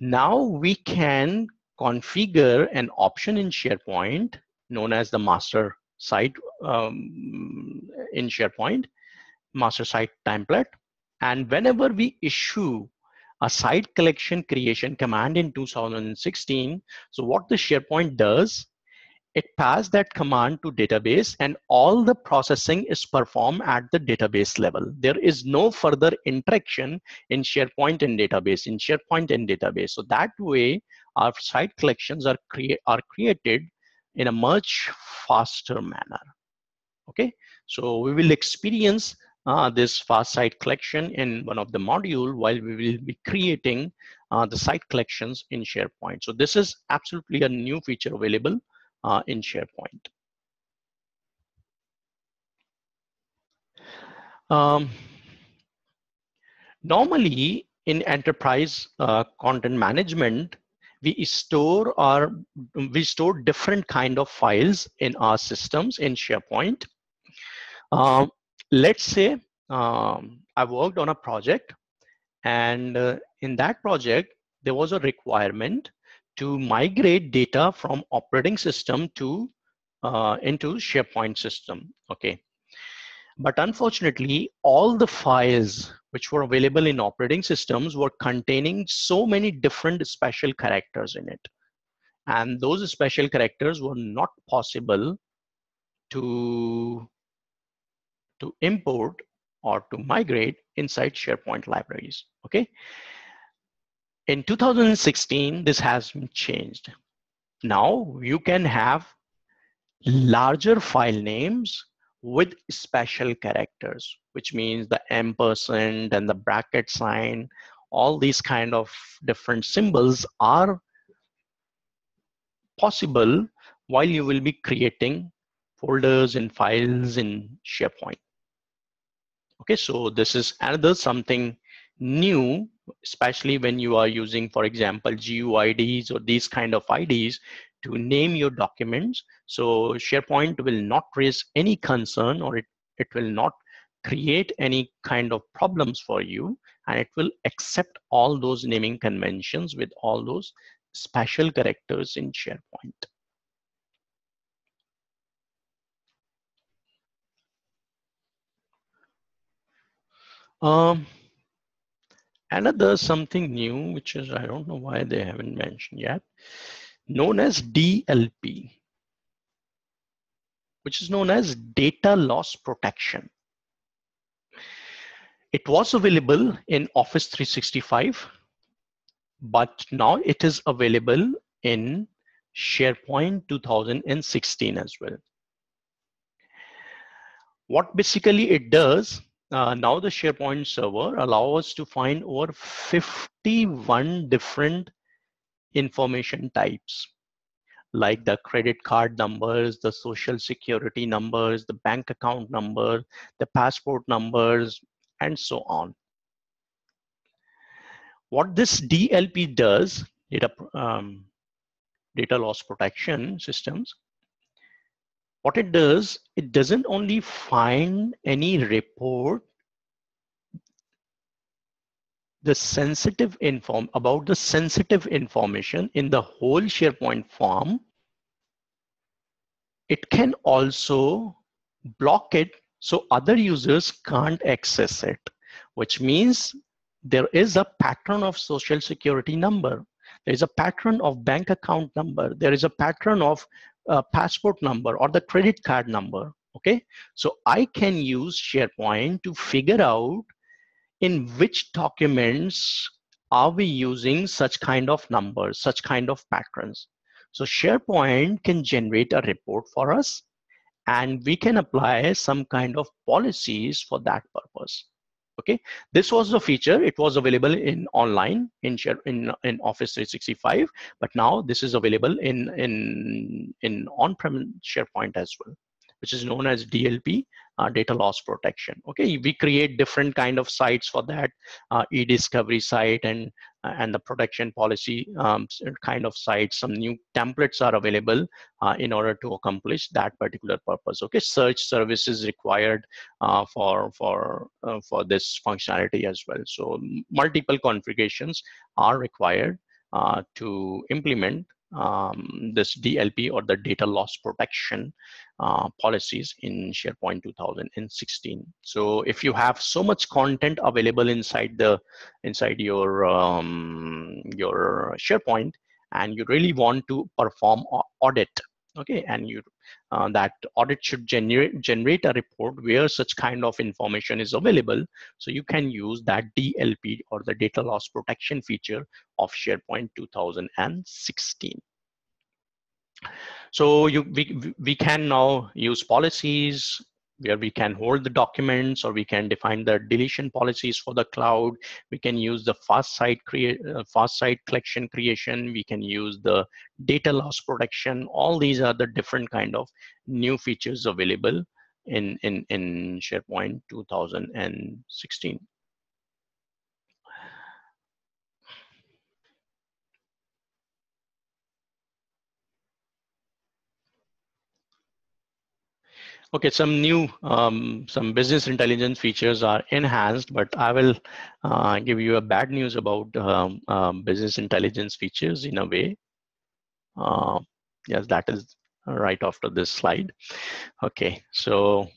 now we can configure an option in SharePoint known as the master site um, in SharePoint, master site template. And whenever we issue a site collection creation command in 2016, so what the SharePoint does, it passes that command to database and all the processing is performed at the database level. There is no further interaction in SharePoint and database, in SharePoint and database. So that way our site collections are, crea are created in a much faster manner. Okay, so we will experience uh, this fast site collection in one of the module while we will be creating uh, the site collections in SharePoint. So this is absolutely a new feature available uh, in SharePoint. Um, normally in enterprise uh, content management, we store our we store different kind of files in our systems in SharePoint. Um, let's say um, I worked on a project, and uh, in that project there was a requirement to migrate data from operating system to uh, into SharePoint system. Okay, but unfortunately, all the files which were available in operating systems were containing so many different special characters in it. And those special characters were not possible to, to import or to migrate inside SharePoint libraries, okay? In 2016, this has been changed. Now you can have larger file names with special characters, which means the ampersand and the bracket sign, all these kind of different symbols are possible while you will be creating folders and files in SharePoint. Okay, so this is another something new, especially when you are using, for example, GUIDs or these kind of IDs to name your documents. So SharePoint will not raise any concern or it, it will not create any kind of problems for you and it will accept all those naming conventions with all those special characters in SharePoint. Um, another something new, which is, I don't know why they haven't mentioned yet, known as DLP, which is known as data loss protection. It was available in Office 365, but now it is available in SharePoint 2016 as well. What basically it does, uh, now the SharePoint server allows us to find over 51 different information types like the credit card numbers, the social security numbers, the bank account number, the passport numbers, and so on. What this DLP does, data, um, data loss protection systems, what it does, it doesn't only find any report the sensitive inform about the sensitive information in the whole SharePoint farm, it can also block it so other users can't access it, which means there is a pattern of social security number. There is a pattern of bank account number. There is a pattern of uh, passport number or the credit card number. Okay, so I can use SharePoint to figure out in which documents are we using such kind of numbers, such kind of patterns. So SharePoint can generate a report for us and we can apply some kind of policies for that purpose okay? This was the feature. It was available in online in share in in office 365 but now this is available in in in on-prem sharepoint as well which is known as DLP, uh, data loss protection. Okay, we create different kind of sites for that, uh, e-discovery site and and the protection policy um, kind of sites. Some new templates are available uh, in order to accomplish that particular purpose. Okay, search services required uh, for for uh, for this functionality as well. So multiple configurations are required to implement um, this DLP or the data loss protection uh, policies in SharePoint 2016. So if you have so much content available inside the inside your um, your SharePoint and you really want to perform audit, okay, and you uh, that audit should generate generate a report where such kind of information is available. So you can use that DLP or the data loss protection feature of SharePoint 2016. So you, we, we can now use policies where we can hold the documents or we can define the deletion policies for the cloud. We can use the fast site create uh, fast site collection creation. We can use the data loss protection. All these are the different kind of new features available in, in, in SharePoint 2016. Okay, some new, um, some business intelligence features are enhanced, but I will uh, give you a bad news about um, um, business intelligence features in a way. Uh, yes, that is right after this slide. Okay, so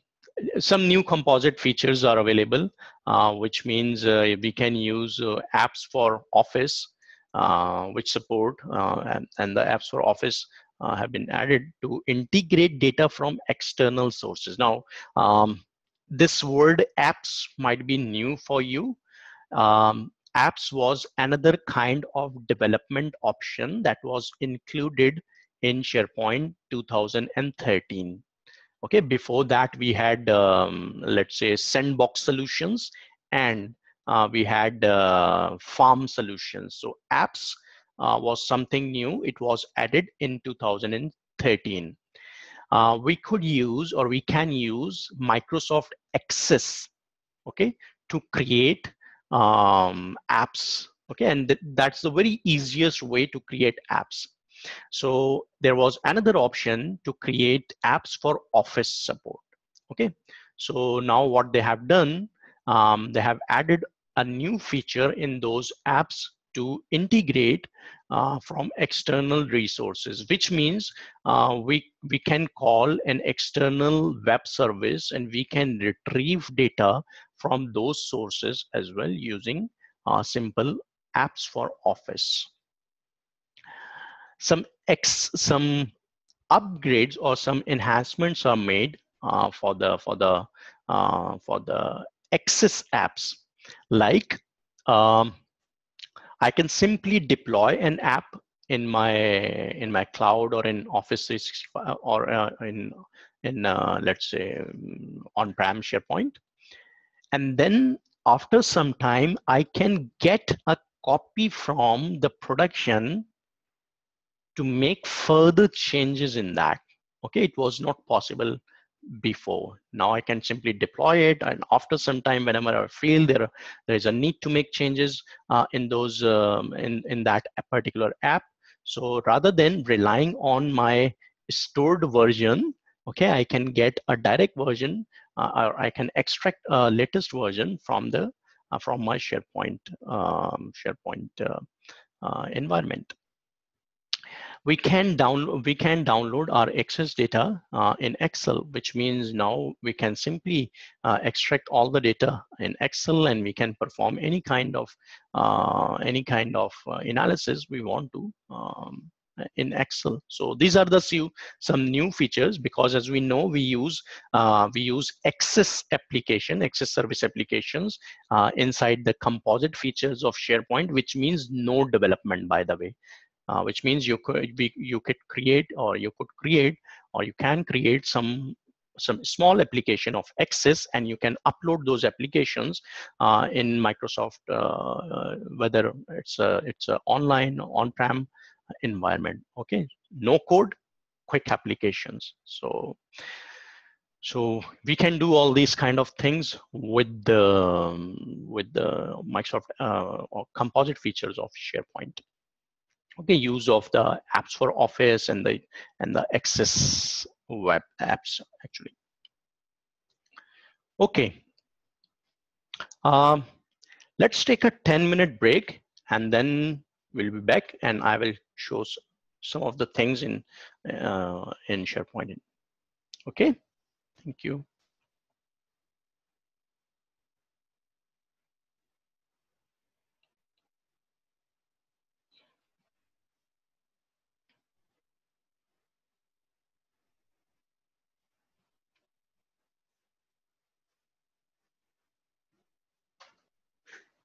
some new composite features are available, uh, which means uh, we can use uh, apps for Office, uh, which support, and, and the apps for Office uh, have been added to integrate data from external sources. Now, um, this word apps might be new for you. Um, apps was another kind of development option that was included in SharePoint 2013. Okay, before that we had, um, let's say, sandbox solutions and uh, we had uh, farm solutions. So apps uh, was something new. It was added in 2013. Uh, we could use or we can use Microsoft Access, okay, to create um, apps, okay, and th that's the very easiest way to create apps. So there was another option to create apps for Office support, okay. So now what they have done, um, they have added a new feature in those apps to integrate uh, from external resources, which means uh, we, we can call an external web service and we can retrieve data from those sources as well using uh, simple apps for office. Some, ex, some upgrades or some enhancements are made uh, for the for the uh, for the access apps like um, I can simply deploy an app in my in my cloud or in Office 365 or uh, in in uh, let's say um, on-prem SharePoint, and then after some time I can get a copy from the production to make further changes in that. Okay, it was not possible before. Now I can simply deploy it, and after some time, whenever I feel there there is a need to make changes uh, in those um, in in that particular app. So rather than relying on my stored version, okay, I can get a direct version, uh, or I can extract a latest version from the uh, from my SharePoint um, SharePoint uh, uh, environment we can download we can download our access data uh, in excel which means now we can simply uh, extract all the data in excel and we can perform any kind of uh, any kind of uh, analysis we want to um, in excel. So these are the few some new features because as we know we use uh, we use access application access service applications uh, inside the composite features of sharepoint which means no development by the way uh, which means you could be you could create or you could create or you can create some some small application of access and you can upload those applications uh, in Microsoft uh, uh whether it's a it's a online on-prem environment. Okay? No code quick applications. So so we can do all these kind of things with the with the Microsoft uh, composite features of SharePoint okay use of the apps for office and the and the access web apps actually. Okay. Um, let's take a 10 minute break and then we'll be back and i will show some of the things in uh, in sharepoint. Okay? Thank you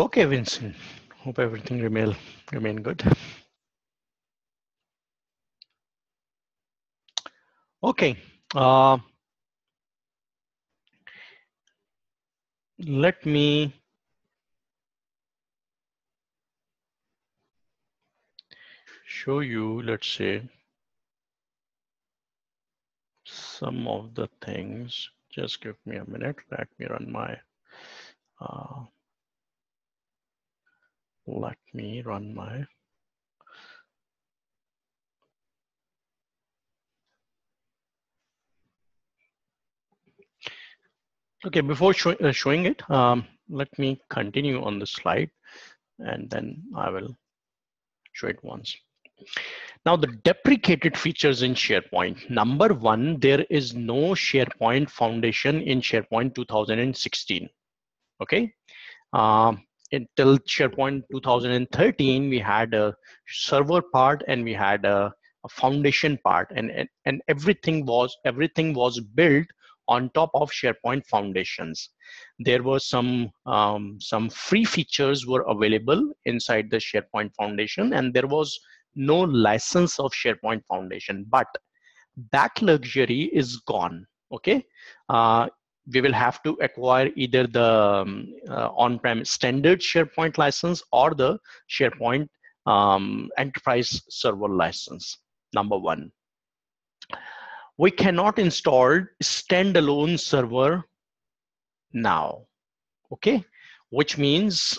Okay, Vincent. Hope everything remain remain good. Okay. Uh, let me show you, let's say, some of the things. Just give me a minute. Let me run my, uh, let me run my Okay, before show, uh, showing it, um, let me continue on the slide and then I will show it once. Now the deprecated features in SharePoint. Number one, there is no SharePoint Foundation in SharePoint 2016. Okay. Um, until SharePoint 2013, we had a server part and we had a, a foundation part and, and, and everything was everything was built on top of SharePoint foundations. There were some, um, some free features were available inside the SharePoint foundation and there was no license of SharePoint foundation, but that luxury is gone, okay? Uh, we will have to acquire either the um, uh, on-prem standard SharePoint license or the SharePoint um, enterprise server license, number one. We cannot install standalone server now okay? Which means